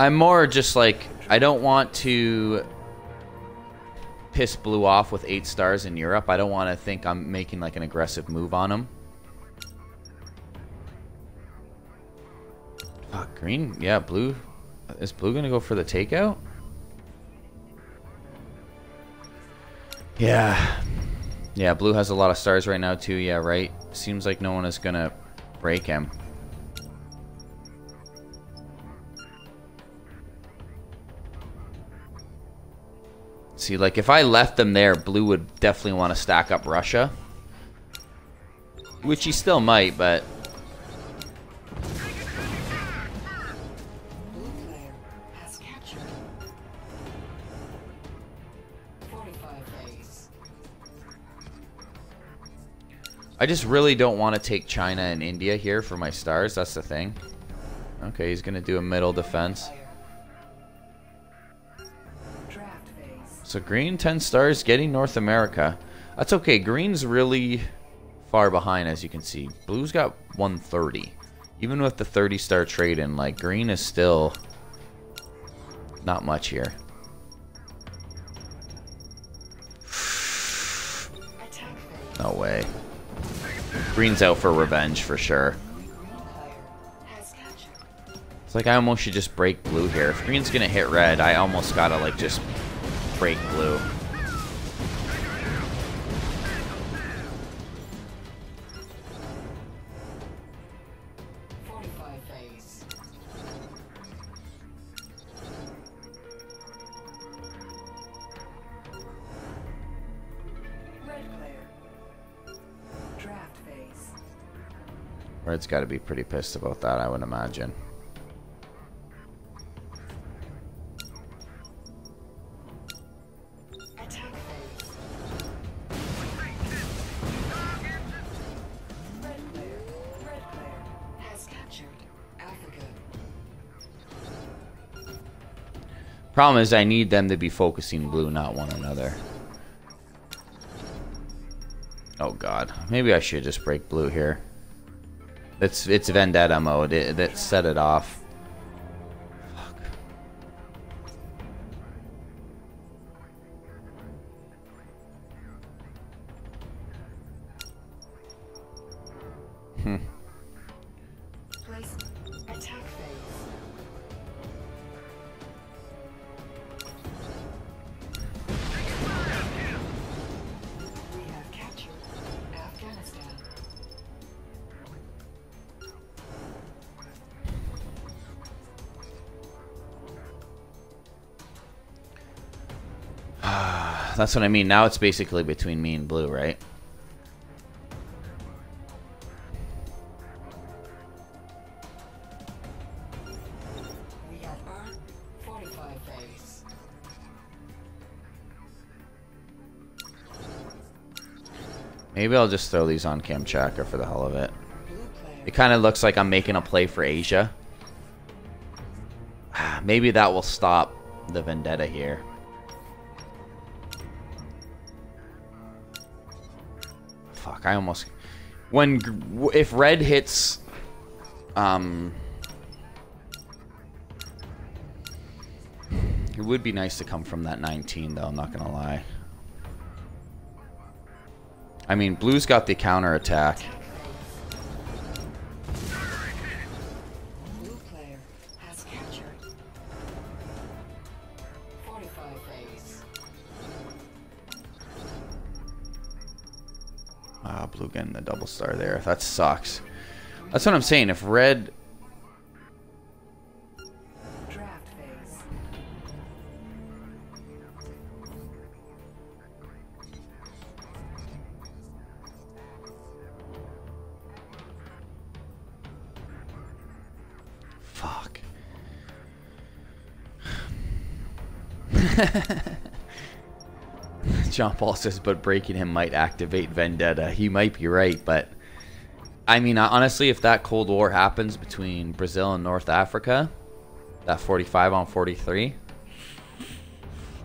I'm more just like I don't want to piss blue off with eight stars in Europe. I don't want to think I'm making like an aggressive move on him. Fuck, green. Yeah, blue. Is blue gonna go for the takeout? Yeah. Yeah, blue has a lot of stars right now too. Yeah, right. Seems like no one is gonna break him. See, like if I left them there, blue would definitely want to stack up Russia. Which he still might, but Blue player has captured Fortify phase. I just really don't want to take China and India here for my stars. That's the thing. Okay, he's going to do a middle defense. So green 10 stars getting North America. That's okay. Green's really far behind, as you can see. Blue's got 130. Even with the 30 star trade in, like, green is still not much here. No way. Green's out for revenge for sure. It's like I almost should just break blue here. If green's gonna hit red, I almost gotta like just break blue. Red player. Draft phase. Red's gotta be pretty pissed about that, I would imagine. Problem is I need them to be focusing blue, not one another. Oh god. Maybe I should just break blue here. It's it's vendetta mode. It, that set it off. That's what I mean. Now it's basically between me and blue, right? We have earned Fortify phase. Maybe I'll just throw these on Kamchatka for the hell of it. It kind of looks like I'm making a play for Asia. Ah, maybe that will stop the vendetta here. I almost... When... If red hits... Um... It would be nice to come from that 19, though, I'm not gonna lie. I mean, blue's got the counter attack. Star there. That sucks. That's what I'm saying. If red... John Paul says, but breaking him might activate Vendetta. He might be right, but... I mean, honestly, if that Cold War happens between Brazil and North Africa, that 45 on 43,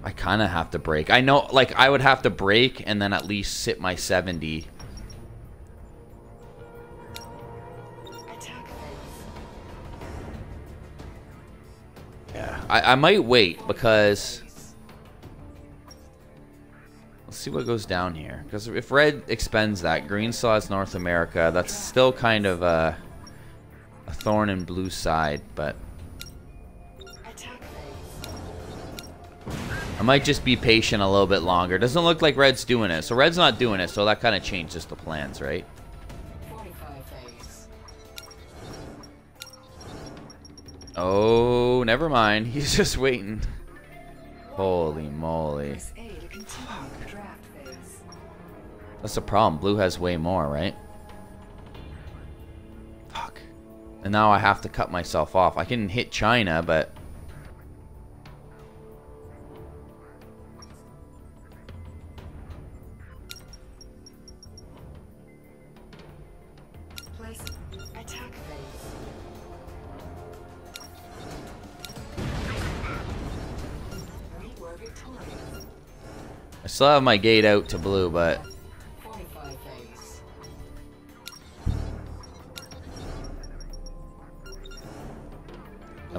I kind of have to break. I know, like, I would have to break and then at least sit my 70 Yeah, I, I might wait because see what goes down here. Because if red expends that, green still has North America. That's still kind of a, a thorn in blue side, but I might just be patient a little bit longer. Doesn't look like red's doing it, so red's not doing it, so that kind of changes the plans, right? Oh, never mind. He's just waiting. Holy moly. That's the problem. Blue has way more, right? Fuck. And now I have to cut myself off. I can hit China, but... Place attack phase. We were victorious. I still have my gate out to blue, but...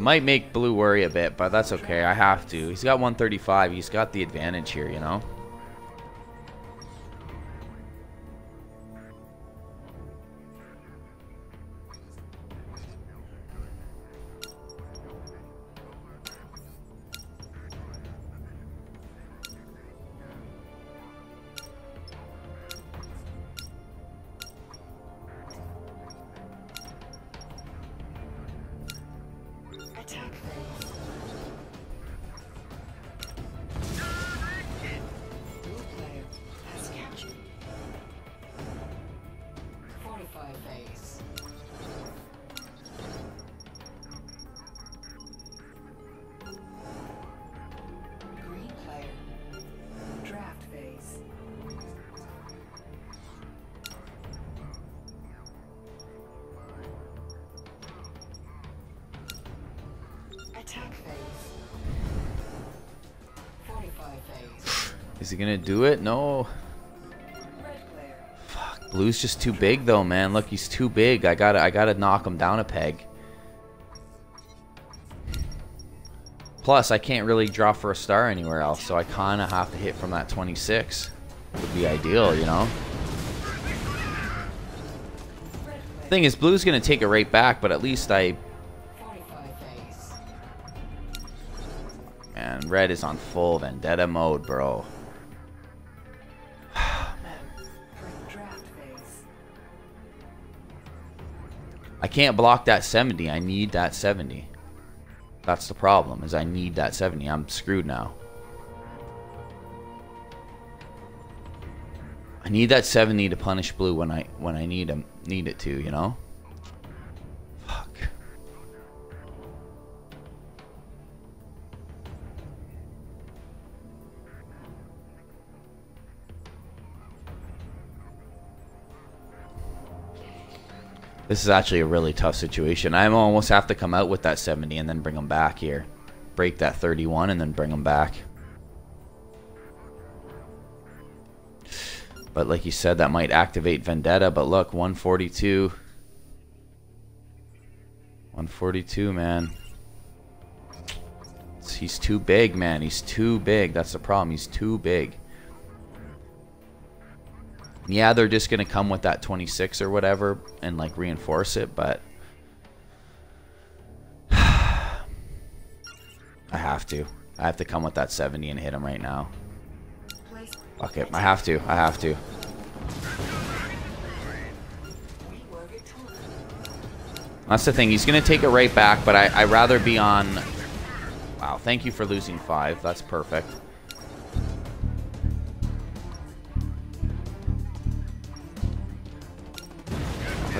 might make blue worry a bit, but that's okay. I have to. He's got 135. He's got the advantage here, you know? Do it? No. Fuck. Blue's just too big though, man. Look, he's too big. I gotta I gotta knock him down a peg. Plus, I can't really draw for a star anywhere else, so I kind of have to hit from that 26. Would be ideal, you know? Thing is, Blue's gonna take it right back, but at least I... Man, Red is on full Vendetta mode, bro. I can't block that 70. I need that 70. That's the problem, is I need that 70. I'm screwed now. I need that 70 to punish blue when I when I need him need it to, you know? This is actually a really tough situation. I almost have to come out with that 70 and then bring him back here. Break that 31 and then bring him back. But like you said, that might activate Vendetta. But look, 142. 142, man. He's too big, man. He's too big. That's the problem. He's too big. Yeah, they're just going to come with that 26 or whatever and like reinforce it, but I have to. I have to come with that 70 and hit him right now. Fuck it. I have to. I have to. That's the thing. He's going to take it right back, but I, I'd rather be on... Wow, thank you for losing five. That's perfect.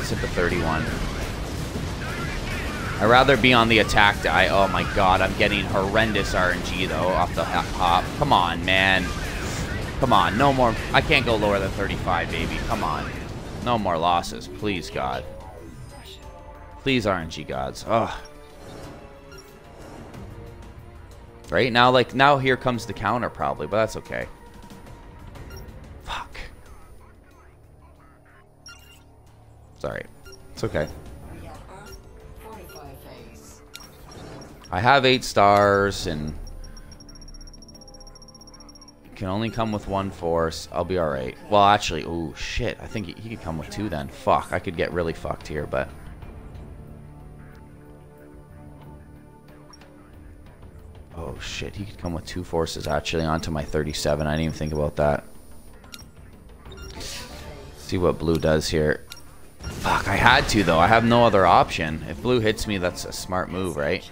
Let's hit the 31. I'd rather be on the attack die. Oh my god, I'm getting horrendous RNG though off the hop. hop. Come on, man. Come on, no more. I can't go lower than 35, baby. Come on. No more losses. Please, God. Please, RNG gods. Ugh. Right now, like now, here comes the counter probably, but that's okay. Sorry. It's okay. I have eight stars and can only come with one force. I'll be alright. Well, actually, oh shit. I think he, he could come with two then. Fuck. I could get really fucked here, but. Oh shit. He could come with two forces actually onto my 37. I didn't even think about that. See what blue does here. Fuck, I had to though. I have no other option. If blue hits me, that's a smart move, right?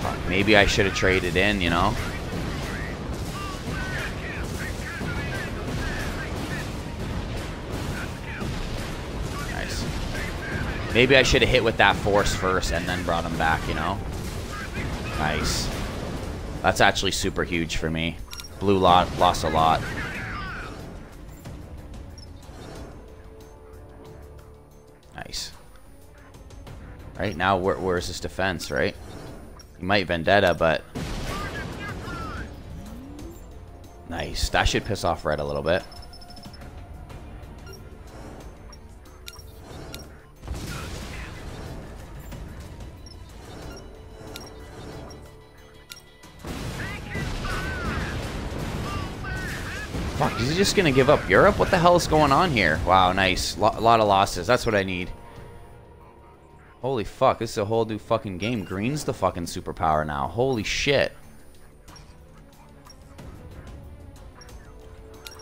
Fuck, maybe I should have traded in, you know? Nice. Maybe I should have hit with that force first and then brought him back, you know? Nice. That's actually super huge for me. Blue lot lost a lot. Nice. Right now, where, where's his defense, right? He might vendetta, but... Nice. That should piss off Red a little bit. Fuck, is he just gonna give up Europe? What the hell is going on here? Wow, nice. A lot of losses. That's what I need. Holy fuck, this is a whole new fucking game. Green's the fucking superpower now. Holy shit.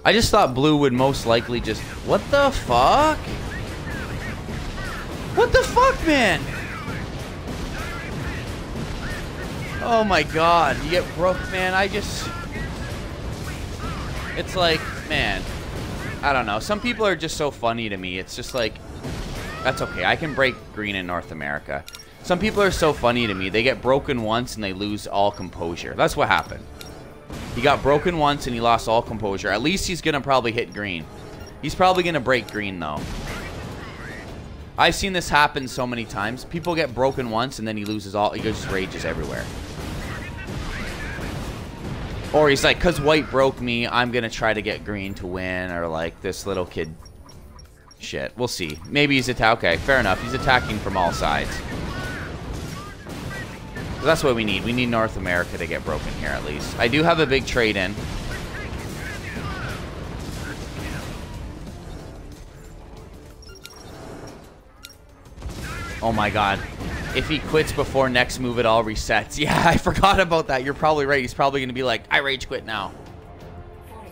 I just thought blue would most likely just... What the fuck? What the fuck, man? Oh my god, you get broke, man. I just... It's like, man, I don't know. Some people are just so funny to me. It's just like, that's okay. I can break green in North America. Some people are so funny to me. They get broken once and they lose all composure. That's what happened. He got broken once and he lost all composure. At least he's going to probably hit green. He's probably going to break green, though. I've seen this happen so many times. People get broken once and then he loses all... He just rages everywhere. Or he's like, because white broke me, I'm going to try to get green to win. Or like, this little kid... Shit, we'll see. Maybe he's attacking. Okay, fair enough. He's attacking from all sides. So that's what we need. We need North America to get broken here at least. I do have a big trade in. Oh my god. If he quits before next move, it all resets. Yeah, I forgot about that. You're probably right. He's probably going to be like, I rage quit now.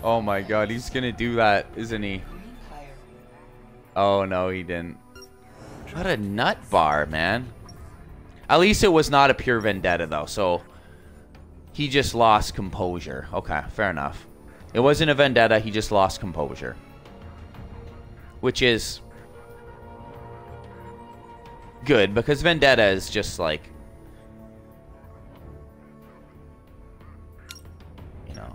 Oh my god, he's going to do that, isn't he? Oh no, he didn't. What a nut bar, man. At least it was not a pure vendetta, though, so... He just lost composure. Okay, fair enough. It wasn't a vendetta, he just lost composure. Which is good because Vendetta is just like you know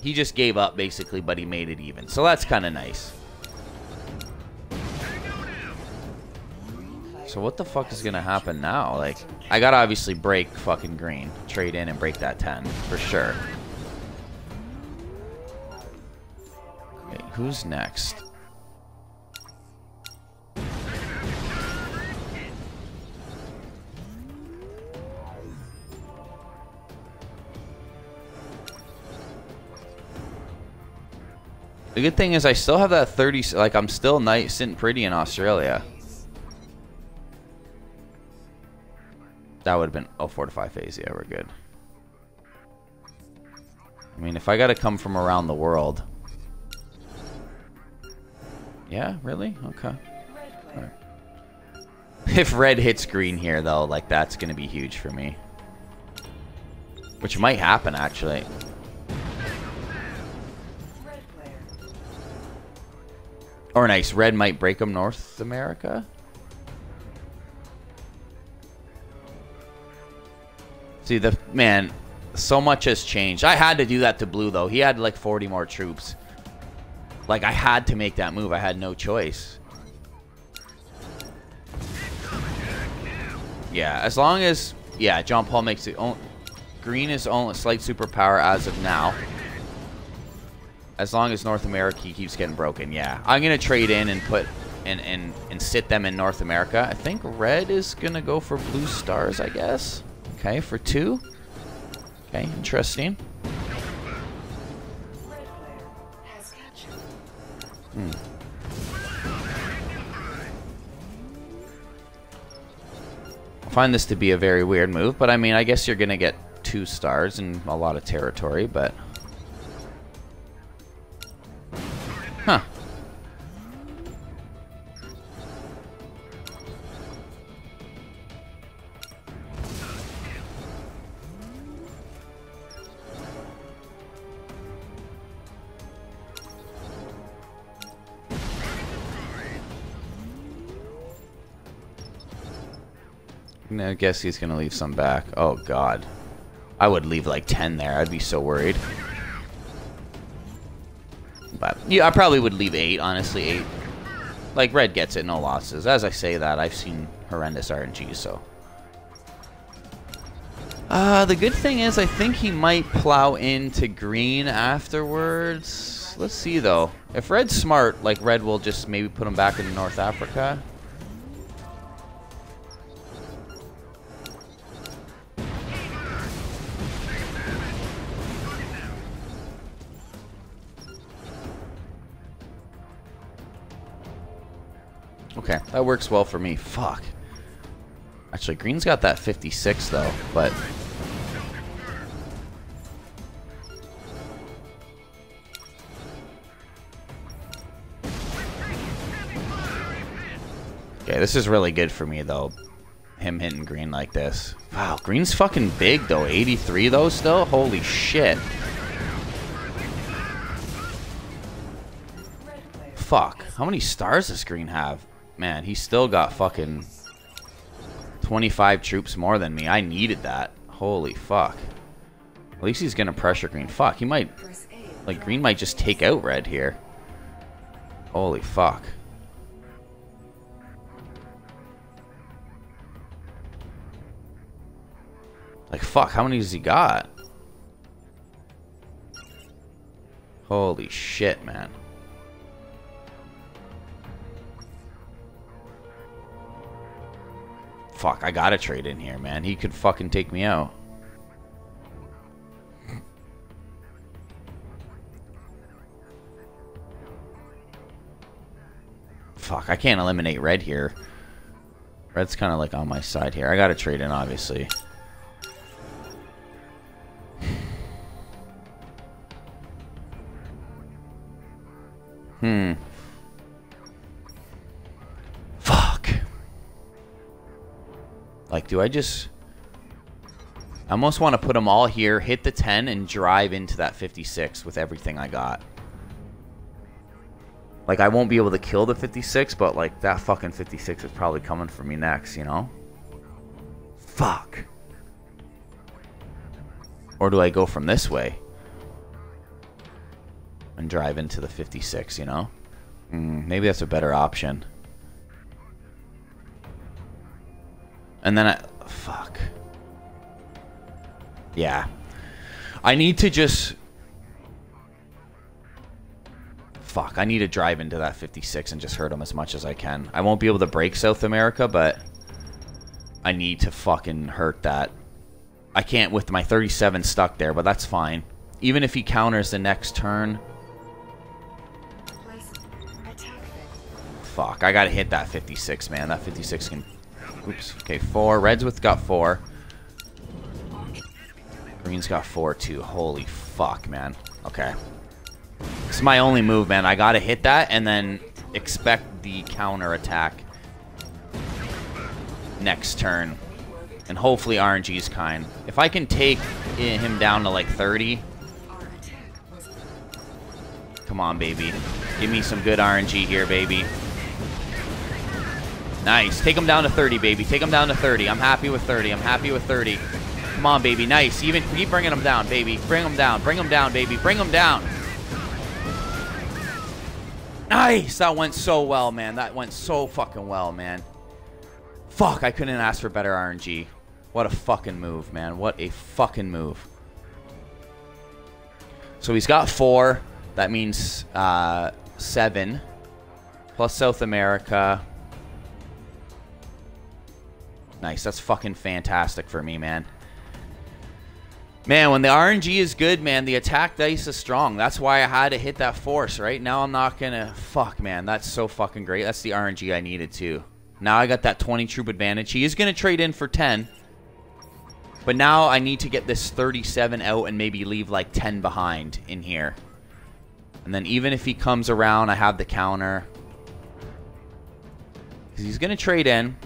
he just gave up basically but he made it even. So that's kind of nice. So what the fuck is gonna happen now? Like I gotta obviously break fucking green trade in and break that 10 for sure. Wait, who's next The good thing is I still have that 30, like I'm still nice and pretty in Australia. That would have been, oh, fortify phase, yeah, we're good. I mean, if I gotta come from around the world. Yeah, really? Okay. If red hits green here, though, like, that's gonna be huge for me. Which might happen, actually. Or red might break them North America. See, the man, so much has changed. I had to do that to blue, though. He had like 40 more troops. Like, I had to make that move. I had no choice. Yeah, as long as... Yeah, John Paul makes it... Green is only slight superpower as of now. As long as North America keeps getting broken, yeah. I'm going to trade in and put and, and, and sit them in North America. I think red is going to go for blue stars, I guess. Okay, for two. Okay, interesting. Hmm. I find this to be a very weird move, but I mean, I guess you're going to get two stars and a lot of territory, but... guess he's going to leave some back. Oh, God. I would leave like 10 there. I'd be so worried. But yeah, I probably would leave eight, honestly, eight. Like red gets it, no losses. As I say that, I've seen horrendous RNG, so. Uh, the good thing is I think he might plow into green afterwards. Let's see, though. If red's smart, like red will just maybe put him back in North Africa. That works well for me. Fuck. Actually, green's got that 56 though, but Okay, this is really good for me though. Him hitting green like this. Wow, green's fucking big though. 83 though still? Holy shit. Fuck. How many stars does green have? Man, he still got fucking 25 troops more than me. I needed that. Holy fuck. At least he's gonna pressure green. Fuck, he might... Like, green might just take out red here. Holy fuck. Like, fuck, how many does he got? Holy shit, man. Fuck, I gotta trade in here, man. He could fucking take me out. Fuck, I can't eliminate red here. Red's kind of like on my side here. I gotta trade in, obviously. Hmm. Like, do I just... I almost want to put them all here, hit the 10, and drive into that 56 with everything I got. Like, I won't be able to kill the 56, but, like, that fucking 56 is probably coming for me next, you know? Fuck. Or do I go from this way? and drive into the 56, you know? Mm, maybe that's a better option. And then I... Fuck. Yeah. I need to just... Fuck, I need to drive into that 56 and just hurt him as much as I can. I won't be able to break South America, but... I need to fucking hurt that. I can't with my 37 stuck there, but that's fine. Even if he counters the next turn... Fuck, I gotta hit that 56, man. That 56 can... Oops. Okay, four. Reds with got four. Green's got four, too. Holy fuck, man. Okay. Is my only move, man. I gotta hit that and then expect the counter attack next turn. And hopefully RNG's kind. If I can take him down to like 30... Come on, baby. Give me some good RNG here, baby. Nice. Take him down to 30, baby. Take him down to 30. I'm happy with 30. I'm happy with 30. Come on, baby. Nice. Even keep bringing him down, baby. Bring him down. Bring him down, baby. Bring him down. Nice. That went so well, man. That went so fucking well, man. Fuck, I couldn't ask for better RNG. What a fucking move, man. What a fucking move. So he's got four. That means uh, seven. Plus South America. Nice. That's fucking fantastic for me, man. Man, when the RNG is good, man, the attack dice is strong. That's why I had to hit that force, right? Now I'm not to... Fuck, man. That's so fucking great. That's the RNG I needed, too. Now I got that 20 troop advantage. He is to trade in for 10. But now I need to get this 37 out and maybe leave like 10 behind in here. And then even if he comes around, I have the counter. Because he's going to trade in.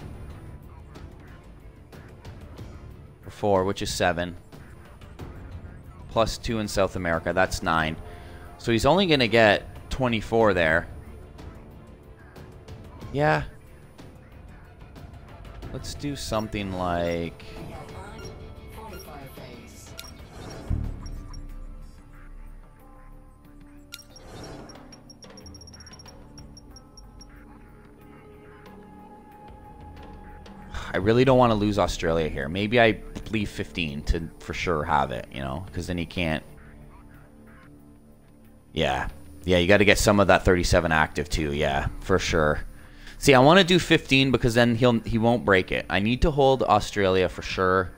Four, which is seven. Plus two in South America, that's nine. So he's only going to get 24 there. Yeah. Let's do something like... I really don't want to lose Australia here. Maybe I leave 15 to for sure have it, you know, because then he can't. Yeah. Yeah, you got to get some of that 37 active too. Yeah, for sure. See, I want to do 15 because then he'll he won't break it. I need to hold Australia for sure.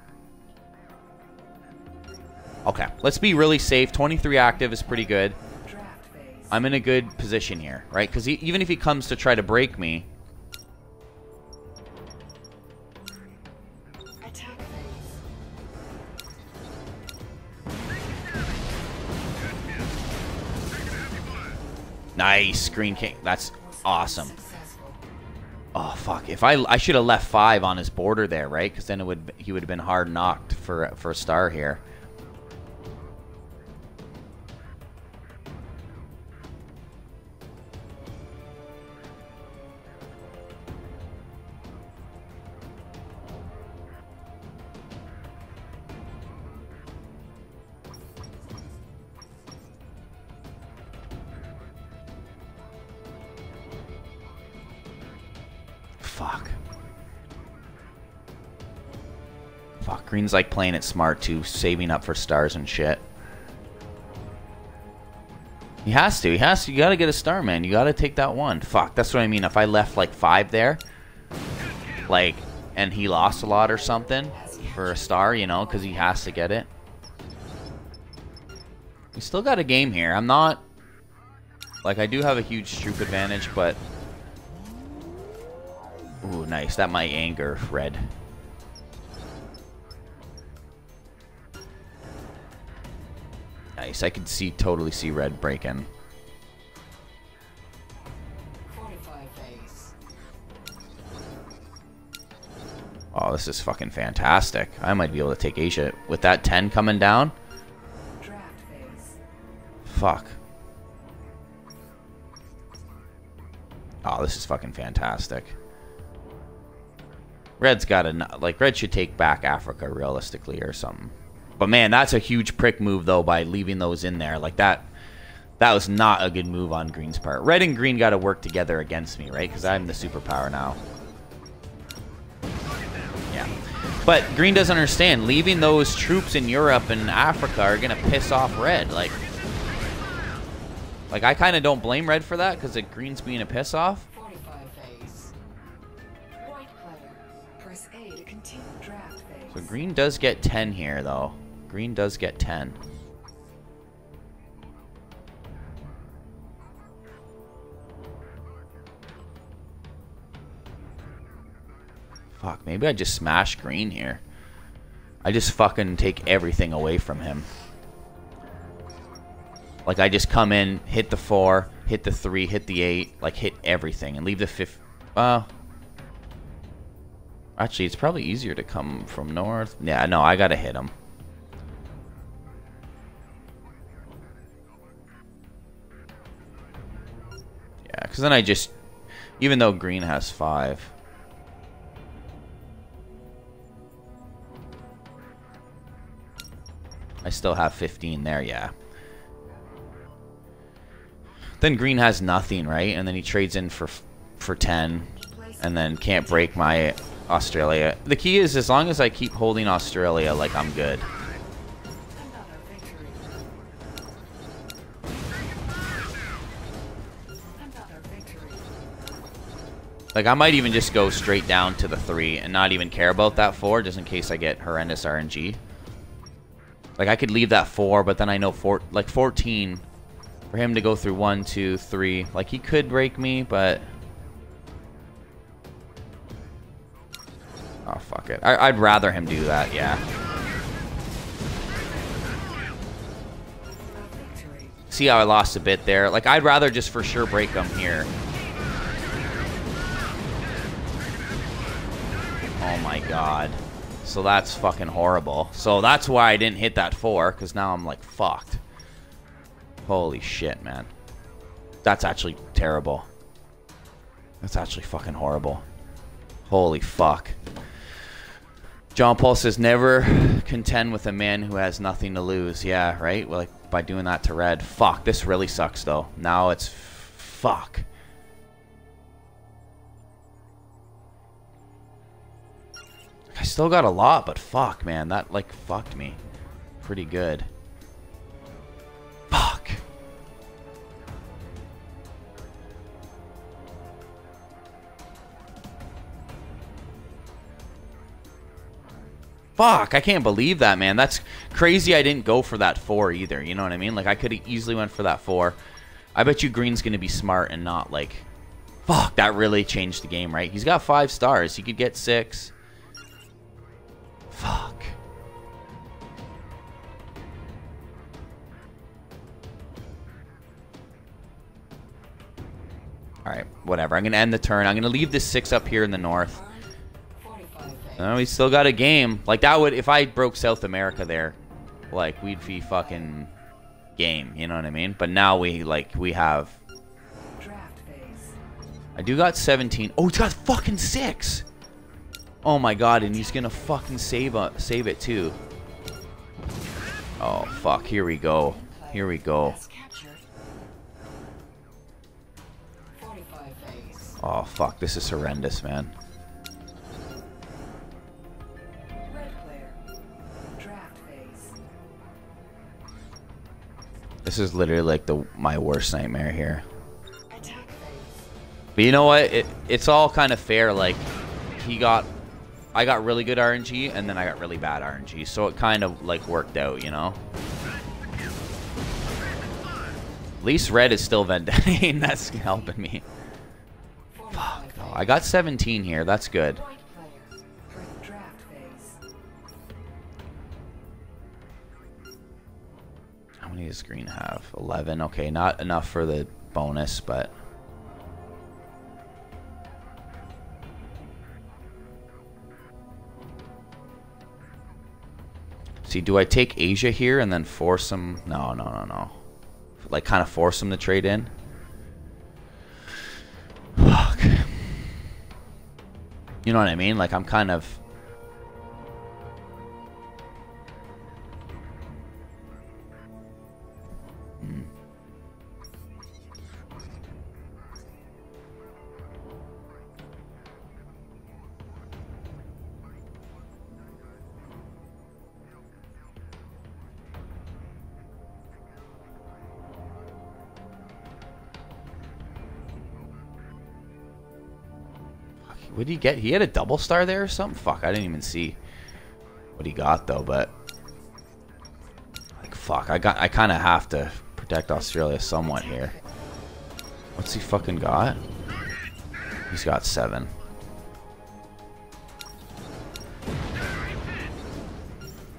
Okay, let's be really safe. 23 active is pretty good. I'm in a good position here, right? Because even if he comes to try to break me, Nice. Green King. That's awesome. Oh fuck! If I I should have left five on his border there, right? Because then it would he would have been hard knocked for for a star here. Fuck. Fuck. Green's like playing it smart too, saving up for stars and shit. He has to. He has to. You gotta get a star, man. You gotta take that one. Fuck. That's what I mean. If I left like five there, like, and he lost a lot or something for a star, you know, because he has to get it. We still got a game here. I'm not. Like, I do have a huge troop advantage, but nice. That might anger Red. Nice. I could see totally see Red breaking. Oh, this is fucking fantastic. I might be able to take Asia with that 10 coming down. Fuck. Oh, this is fucking fantastic. Red's got to like Red should take back Africa realistically or something. But man, that's a huge prick move though by leaving those in there like that. That was not a good move on Green's part. Red and Green got to work together against me, right? Because I'm the superpower now. Yeah. But Green doesn't understand. Leaving those troops in Europe and Africa are gonna piss off Red. Like, like I kind of don't blame Red for that because it Green's being a piss off. So Green does get 10 here, though. Green does get 10. Fuck, maybe I just smash Green here. I just fucking take everything away from him. Like, I just come in, hit the 4, hit the 3, hit the 8, like, hit everything, and leave the 5... Uh, Actually, it's probably easier to come from north. Yeah, no, I gotta hit him. Yeah, because then I just... Even though green has five... I still have 15 there, yeah. Then green has nothing, right? And then he trades in for for 10 and then can't break my Australia. The key is as long as I keep holding Australia, like I'm good. Like I might even just go straight down to the three and not even care about that four, just in case I get horrendous RNG. Like I could leave that four, but then I know four, like 14, for him to go through one, two, three. Like he could break me, but oh fuck it. I, I'd rather him do that. Yeah. See how I lost a bit there. Like I'd rather just for sure break him here. Oh my god. So that's fucking horrible. So that's why I didn't hit that four, because now I'm like fucked. Holy shit, man. That's actually terrible. That's actually fucking horrible. Holy fuck. John Paul says never contend with a man who has nothing to lose. Yeah, right? Well, like by doing that to Red. Fuck, this really sucks though. Now it's fuck. I still got a lot, but fuck, man, that like fucked me pretty good. Fuck, I can't believe that, man. That's crazy I didn't go for that four either. You know what I mean? Like, I could have easily went for that four. I bet you Green's going to be smart and not, like... Fuck, that really changed the game, right? He's got five stars. He could get six. Fuck. Alright, whatever. I'm going to end the turn. I'm going to leave this 6 up here in the north. Fortify phase. Oh, we still got a game. Like, that would... If I broke South America there, like, we'd be fucking game. You know what I mean? But now we, like, we have... Draft phase. I do got 17. Oh, he's got fucking 6! Oh my god, and he's gonna fucking save, uh, save it, too. Oh, fuck. Here we go. Here we go. Has captured. Fortify phase. Oh, fuck. This is horrendous, man. This is literally like the my worst nightmare here. But you know what? It, it's all kind of fair. Like, he got... I got really good RNG, and then I got really bad RNG. So it kind of, like, worked out, you know? At least red is still vendetting. That's helping me. Fortify phase. Oh, I got 17 here. That's good. Many does green have? 11. Okay, not enough for the bonus, but... See, do I take Asia here and then force them? No, no, no, no. Like, kind of force them to trade in? Fuck. You know what I mean? Like, I'm kind of... What did he get? He had a double star there or something? Fuck, I didn't even see what he got though, but like fuck, I got I kind of have to protect Australia somewhat here. What's he fucking got? He's got 7.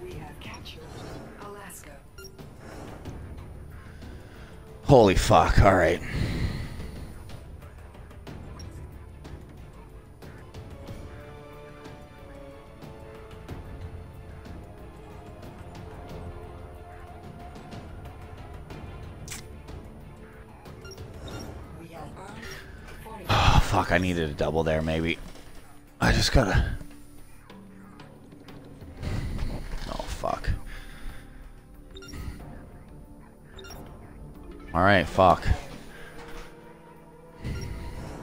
We have captured Alaska. Holy fuck. All I needed a double there, maybe. I just gotta... Oh, fuck. Alright, fuck.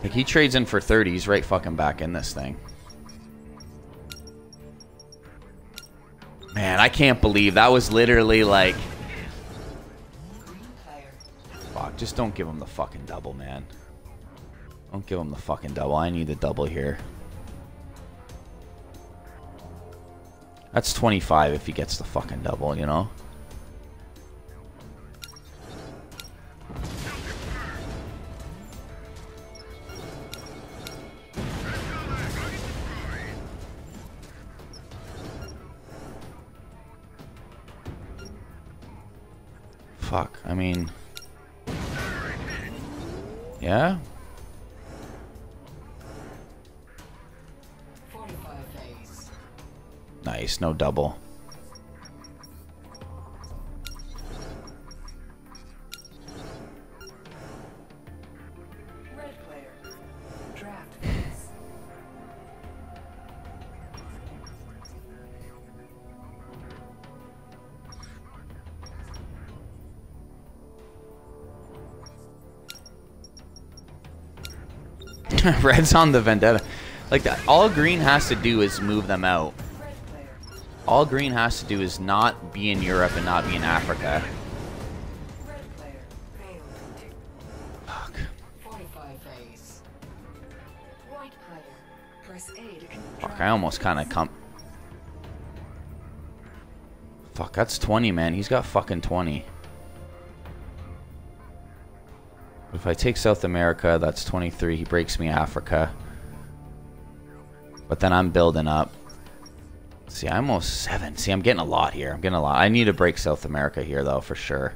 Like, he trades in for 30, he's right fucking back in this thing. Man, I can't believe that was literally like... Fuck, just don't give him the fucking double, man. Don't give him the fucking double. I need the double here. That's 25 if he gets the fucking double, you know? Nice, no double. Red player. Draft phase. Red's on the vendetta. Like that. All green has to do is move them out. All green has to do is not be in Europe and not be in Africa. Fuck. Fortify phase. White player. Press A to con- Fuck, I almost kind of come. Fuck, that's 20, man. He's got fucking 20. If I take South America, that's 23. He breaks me Africa. But then I'm building up. See, I'm almost 7. See, I'm getting a lot here. I'm getting a lot. I need to break South America here, though, for sure.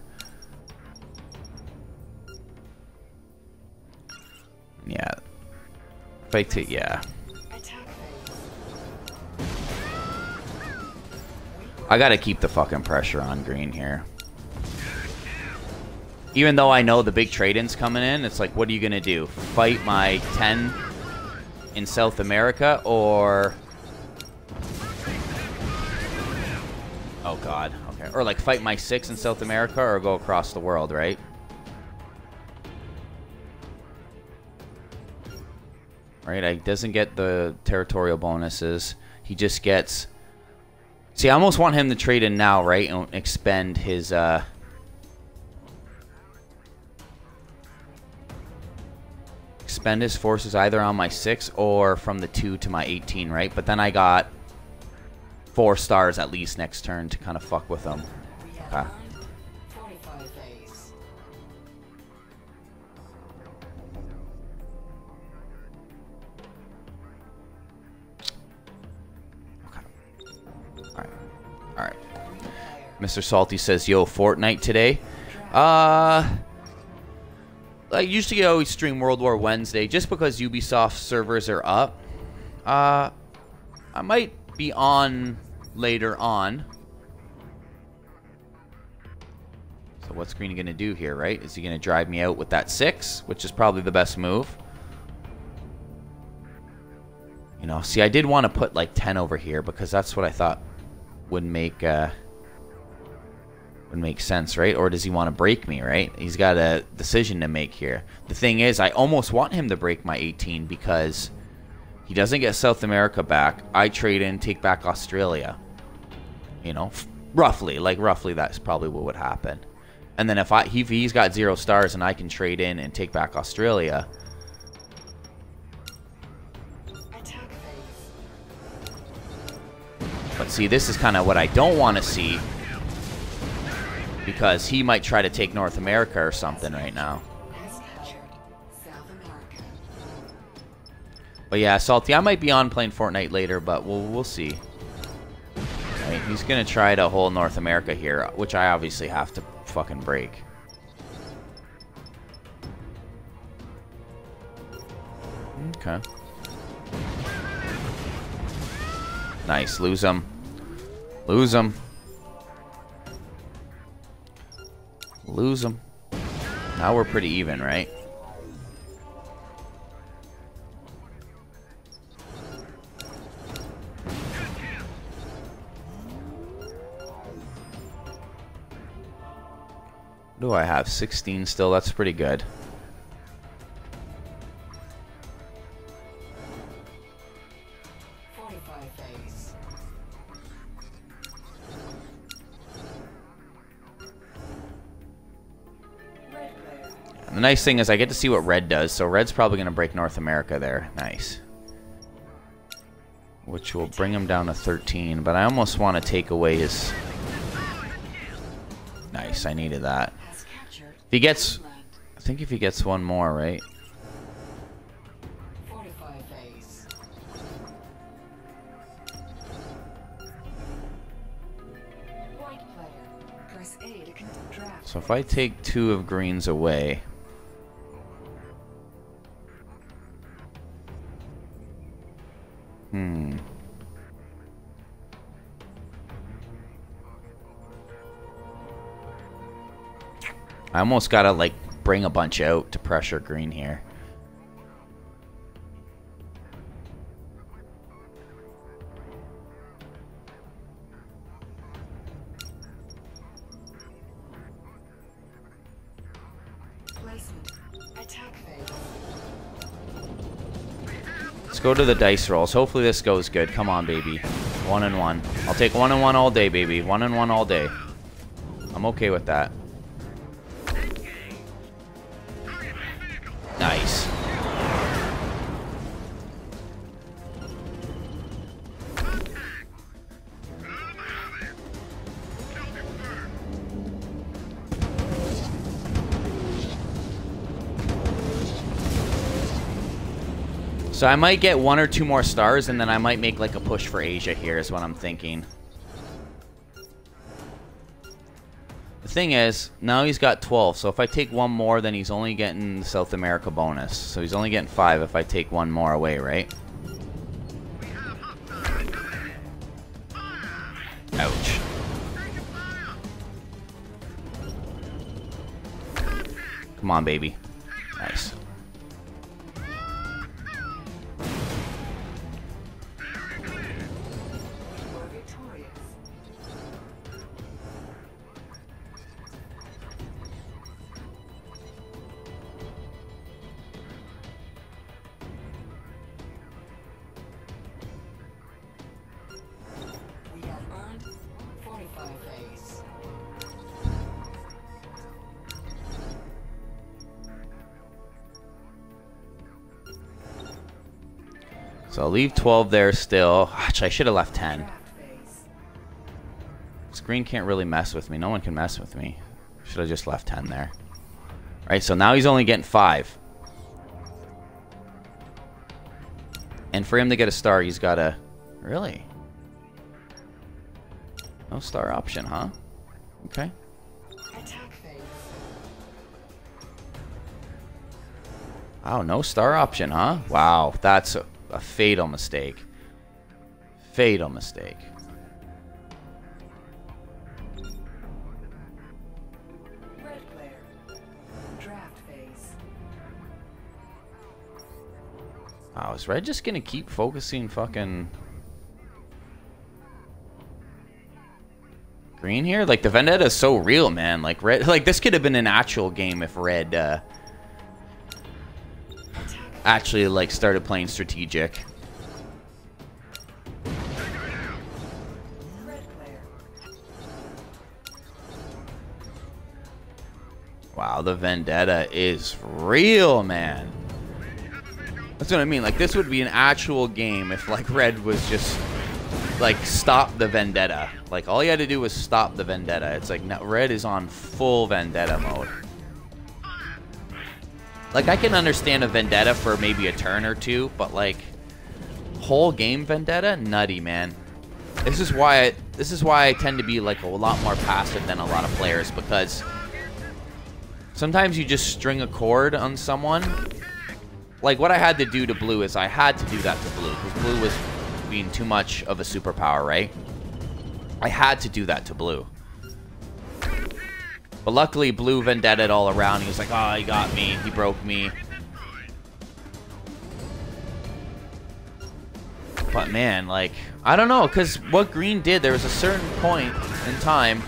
Yeah. Fight it, yeah. I gotta keep the fucking pressure on green here. Even though I know the big trade-in's coming in, it's like, what are you gonna do? Fight my 10 in South America, or... Oh god, okay. Or like fight my 6 in South America, or go across the world, right? Right, he doesn't get the territorial bonuses. He just gets See, I almost want him to trade in now, right? And expend his, uh... Expend his forces either on my 6 or from the 2 to my 18, right? But then I got 4 stars at least next turn to kind of fuck with them. Okay. nine. Fortify phase. Alright. Alright. Mr. Salty says, yo, Fortnite today. Uh... I usually always stream World War Wednesday just because Ubisoft servers are up. Uh, I might be on later on. So what's Green going to do here, right? Is he going to drive me out with that 6, which is probably the best move? You know, see, I did want to put like 10 over here because that's what I thought would make... Uh, would make sense, right? Or does he want to break me, right? He's got a decision to make here. The thing is, I almost want him to break my 18 because he doesn't get South America back. I trade in, take back Australia. You know, roughly, like roughly that's probably what would happen. And then if I if he's got zero stars and I can trade in and take back Australia. But see, this is kind of what I don't want to see. Because he might try to take North America or something right now. South America. But yeah, Salty, I might be on playing Fortnite later, but we'll, we'll see. Right, he's going to try to hold North America here, which I obviously have to fucking break. Okay. Nice, lose him. Lose him. Lose him. Now we're pretty even, right? Do I have? 16 still. That's pretty good. Fortify phase. Red player. And the nice thing is I get to see what red does, so red's probably going to break North America there. Nice. Which will bring him down to 13, but I almost want to take away his... Nice, I needed that. If he gets... I think if he gets one more, right? Fortify phase. White player. Press A to con- draft. So if I take two of greens away... I almost gotta, like, bring a bunch out to pressure green here. Placement. Attack phase. Let's go to the dice rolls. Hopefully this goes good. Come on, baby. One and one. I'll take one and one all day, baby. One and one all day. I'm okay with that. So I might get one or two more stars, and then I might make like a push for Asia here, is what I'm thinking. The thing is, now he's got 12. So if I take one more, then he's only getting the South America bonus. So he's only getting 5 if I take one more away, right? Ouch. Come on, baby. Leave 12 there still. Actually, I should have left 10. Draft. Screen can't really mess with me. No one can mess with me. Should have just left 10 there. Right, so now he's only getting 5. And for him to get a star, he's got to... Really? No star option, huh? Okay. Wow, no star option, huh? Wow, that's a, a fatal mistake. Fatal mistake. Wow, is Red just gonna keep focusing fucking green here? Like the vendetta is so real, man. Like Red, like this could have been an actual game if Red uh, actually like started playing strategic. Wow, the vendetta is real, man. That's what I mean. Like this would be an actual game if like Red was just like stop the vendetta. Like all you had to do was stop the vendetta. It's like no, Red is on full vendetta mode. Like I can understand a vendetta for maybe a turn or two, but like whole game vendetta, nutty man. This is why I, this is why I tend to be like a lot more passive than a lot of players because sometimes you just string a chord on someone. Like what I had to do to blue is I had to do that to blue because blue was being too much of a superpower, right? I had to do that to blue. But luckily, blue vendetta all around. He was like, oh, he got me. He broke me. But man, like, I don't know, because what Green did, there was a certain point in time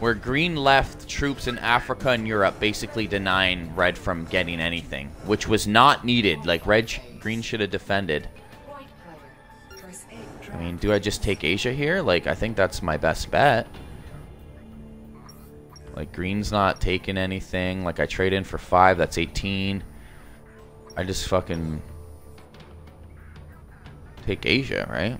where Green left troops in Africa and Europe basically denying Red from getting anything, which was not needed. Like, Red, Green should have defended. I mean, do I just take Asia here? Like, I think that's my best bet. Like, Green's not taking anything. Like, I trade in for 5, that's 18. I just fucking take Asia, right?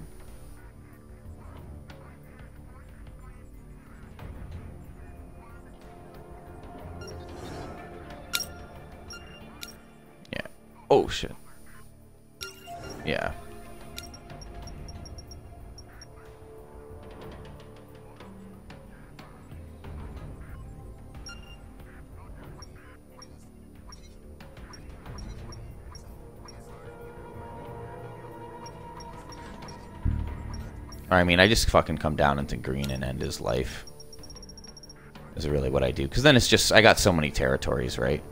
Yeah. Oh, shit. Yeah. I mean, I just fucking come down into green and end his life. Is really what I do. Because then it's just, I got so many territories, right?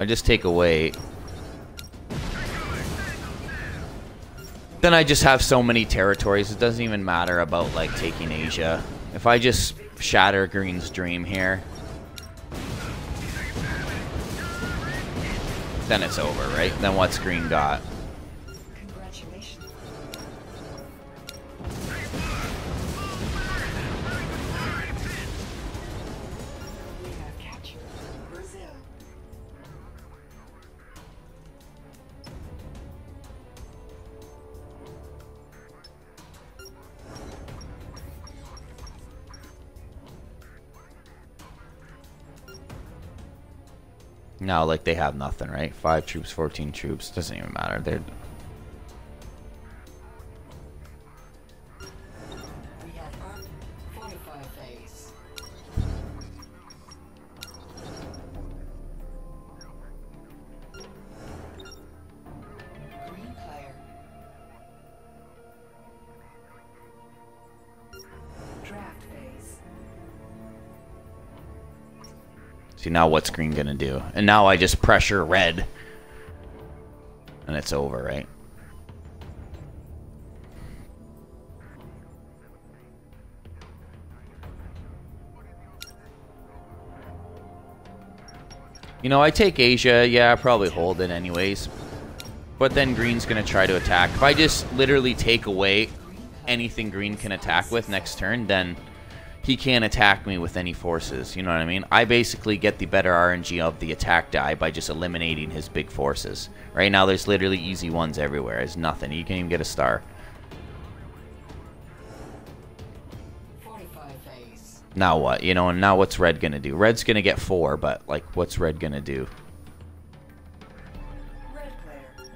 I just take away. Then I just have so many territories. It doesn't even matter about like taking Asia. If I just shatter Green's dream here, then it's over, right? Then what's Green got? No, like they have nothing, right? Five troops, fourteen troops, doesn't even matter. They're See, now what's green to do? And now I just pressure red. And it's over, right? You know, I take Asia. Yeah, I probably hold it anyways. But then green's going to try to attack. If I just literally take away anything green can attack with next turn, then he can't attack me with any forces. You know what I mean? I basically get the better RNG of the attack die by just eliminating his big forces. Right now, there's literally easy ones everywhere. It's nothing. You can't even get a star. Now what? You know, and now what's red going to do? Red's going to get four, but, like, what's red going to do?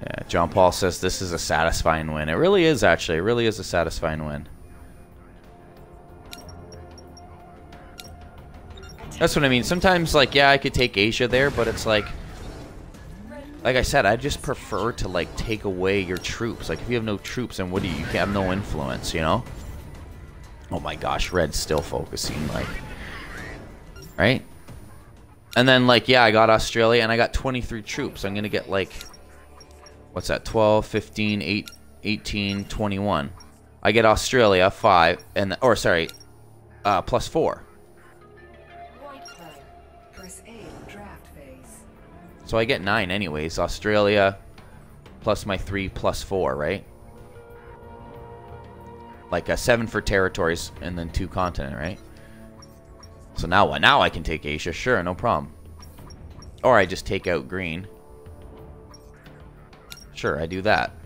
Yeah, John Paul says this is a satisfying win. It really is, actually. It really is a satisfying win. That's what I mean. Sometimes, like, yeah, I could take Asia there, but it's like... Like I said, I just prefer to, like, take away your troops. Like, if you have no troops, then what do you... You have no influence, you know? Oh my gosh, Red's still focusing, like... Right? And then, like, yeah, I got Australia, and I got 23 troops. I'm gonna get, like... What's that? 12, 15, 8, 18, 21. I get Australia, 5, and... Or, sorry, uh, plus 4. So I get 9 anyways. Australia plus my 3 plus 4, right? Like a 7 for territories and then 2 continent, right? So now what? Now I can take Asia. Sure, no problem. Or I just take out green. Sure, I do that.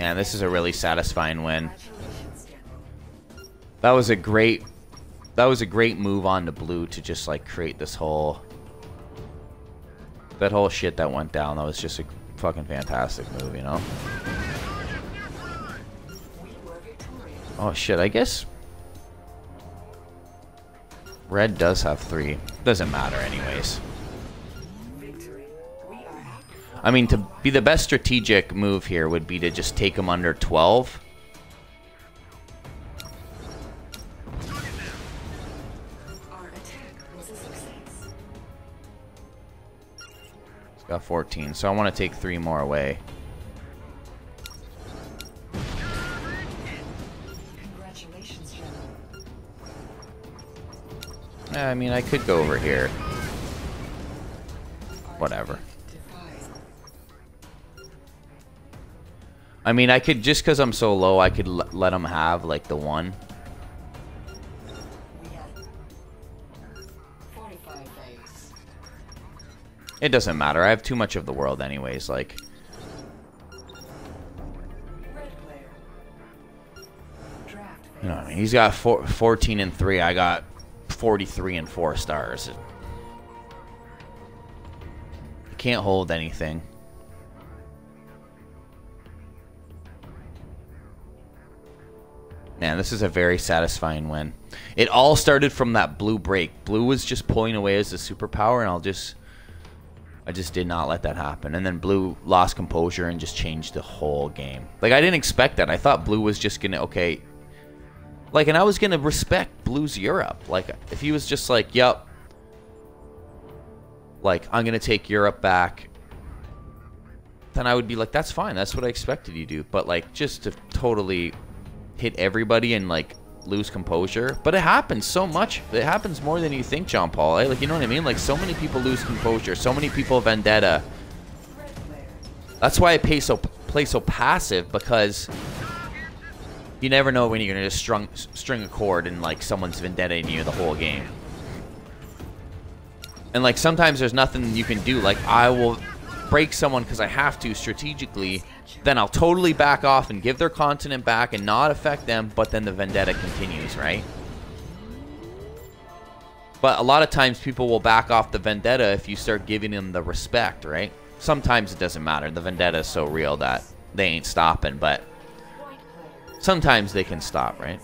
Man, this is a really satisfying win. That was a great that was a great move on to blue to just like create this whole that whole shit that went down. That was just a fucking fantastic move, you know? Oh shit, I guess Red does have three. Doesn't matter anyways. I mean, to be the best strategic move here would be to just take him under 12. He's got 14, so I want to take three more away. Eh, I mean, I could go over here. Whatever. I mean, I could, just because I'm so low, I could let him have, like, the one. It doesn't matter. I have too much of the world anyways, like... You know I mean? He's got four, 14 and 3. I got 43 and 4 stars. Can't hold anything. Man, this is a very satisfying win. It all started from that blue break. Blue was just pulling away as a superpower, and I'll just... I just did not let that happen. And then blue lost composure and just changed the whole game. Like, I didn't expect that. I thought blue was just going to... Okay. Like, and I was going to respect blue's Europe. Like, if he was just like, yep. Like, I'm going to take Europe back. Then I would be like, that's fine. That's what I expected you to do. But, like, just to totally hit everybody and like lose composure. But it happens so much. It happens more than you think, John Paul. Eh? Like you know what I mean? Like so many people lose composure. So many people vendetta. That's why I play so play so passive because you never know when you're gonna just strung, string a chord and like someone's vendetta in you the whole game. And like sometimes there's nothing you can do. Like I will break someone because I have to strategically then I'll totally back off and give their continent back and not affect them, but then the vendetta continues, right? But a lot of times people will back off the vendetta if you start giving them the respect, right? sometimes it doesn't matter. The vendetta is so real that they ain't stopping, but sometimes they can stop, right?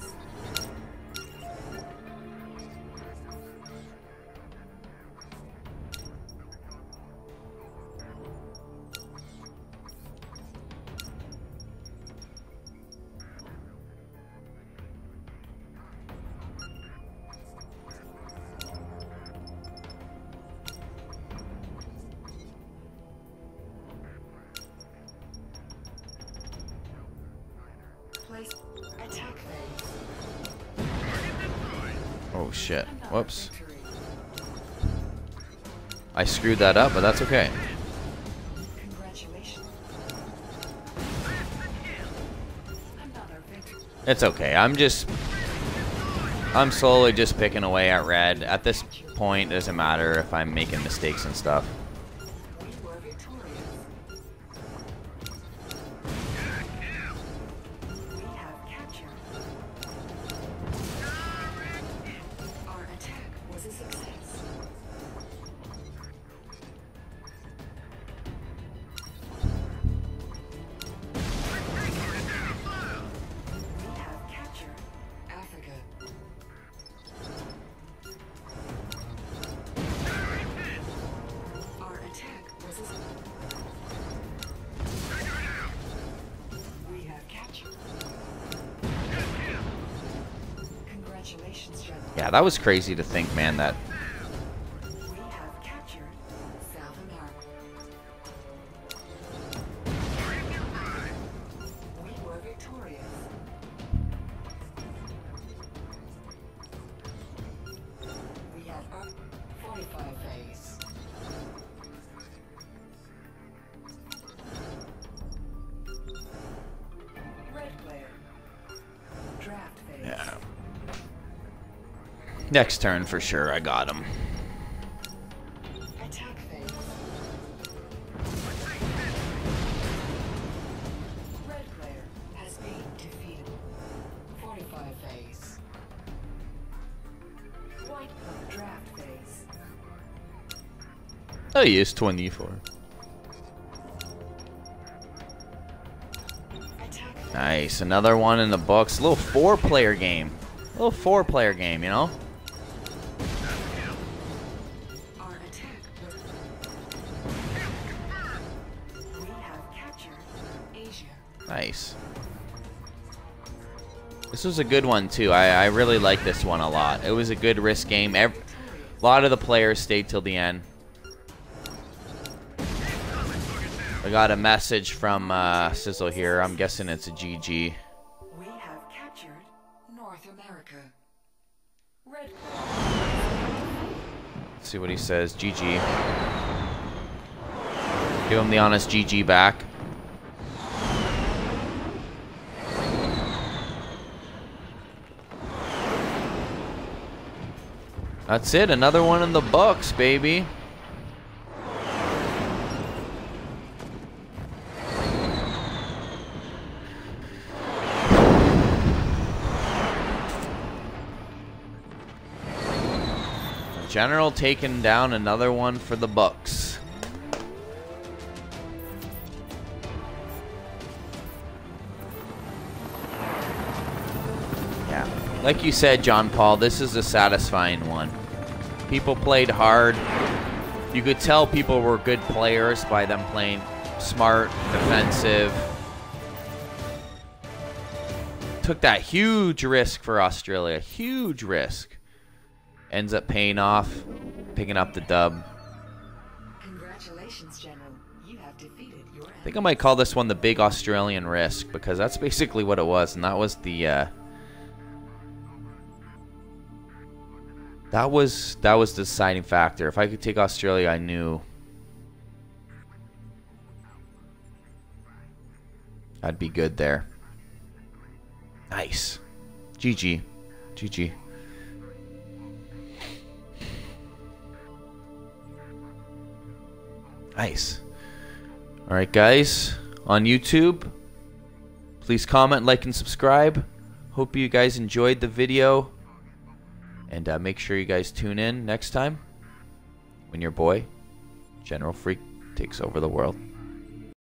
Whoops. I screwed that up, but that's okay. It's okay. I'm just I'm slowly just picking away at red. At this point, it doesn't matter if I'm making mistakes and stuff. That was crazy to think, man, that Next turn for sure, I got him. Attack phase. Red player has been defeated. Fortify phase. White player draft phase. Oh, he is 24. Nice, another one in the books. A little four-player game. A little four-player game, you know? Was a good one too. I, I really like this one a lot. It was a good risk game. Ev a lot of the players stayed till the end. I got a message from uh, Sizzle here. I'm guessing it's a GG. We have captured North America. Red Let's see what he says. GG. Give him the honest GG back. That's it. Another one in the books, baby. General taking down another one for the Bucks. Yeah. Like you said, John Paul, this is a satisfying one. People played hard. You could tell people were good players by them playing smart, defensive. Took that huge risk for Australia. Huge risk. Ends up paying off, picking up the dub. Congratulations, General. You have defeated your I think I might call this one the big Australian risk because that's basically what it was, and that was the uh, that was that was the deciding factor. If I could take Australia, I knew I'd be good there. Nice, GG, GG. Nice. All right, guys, on YouTube, please comment, like, and subscribe. Hope you guys enjoyed the video. And uh, make sure you guys tune in next time when your boy, General Freak, takes over the world.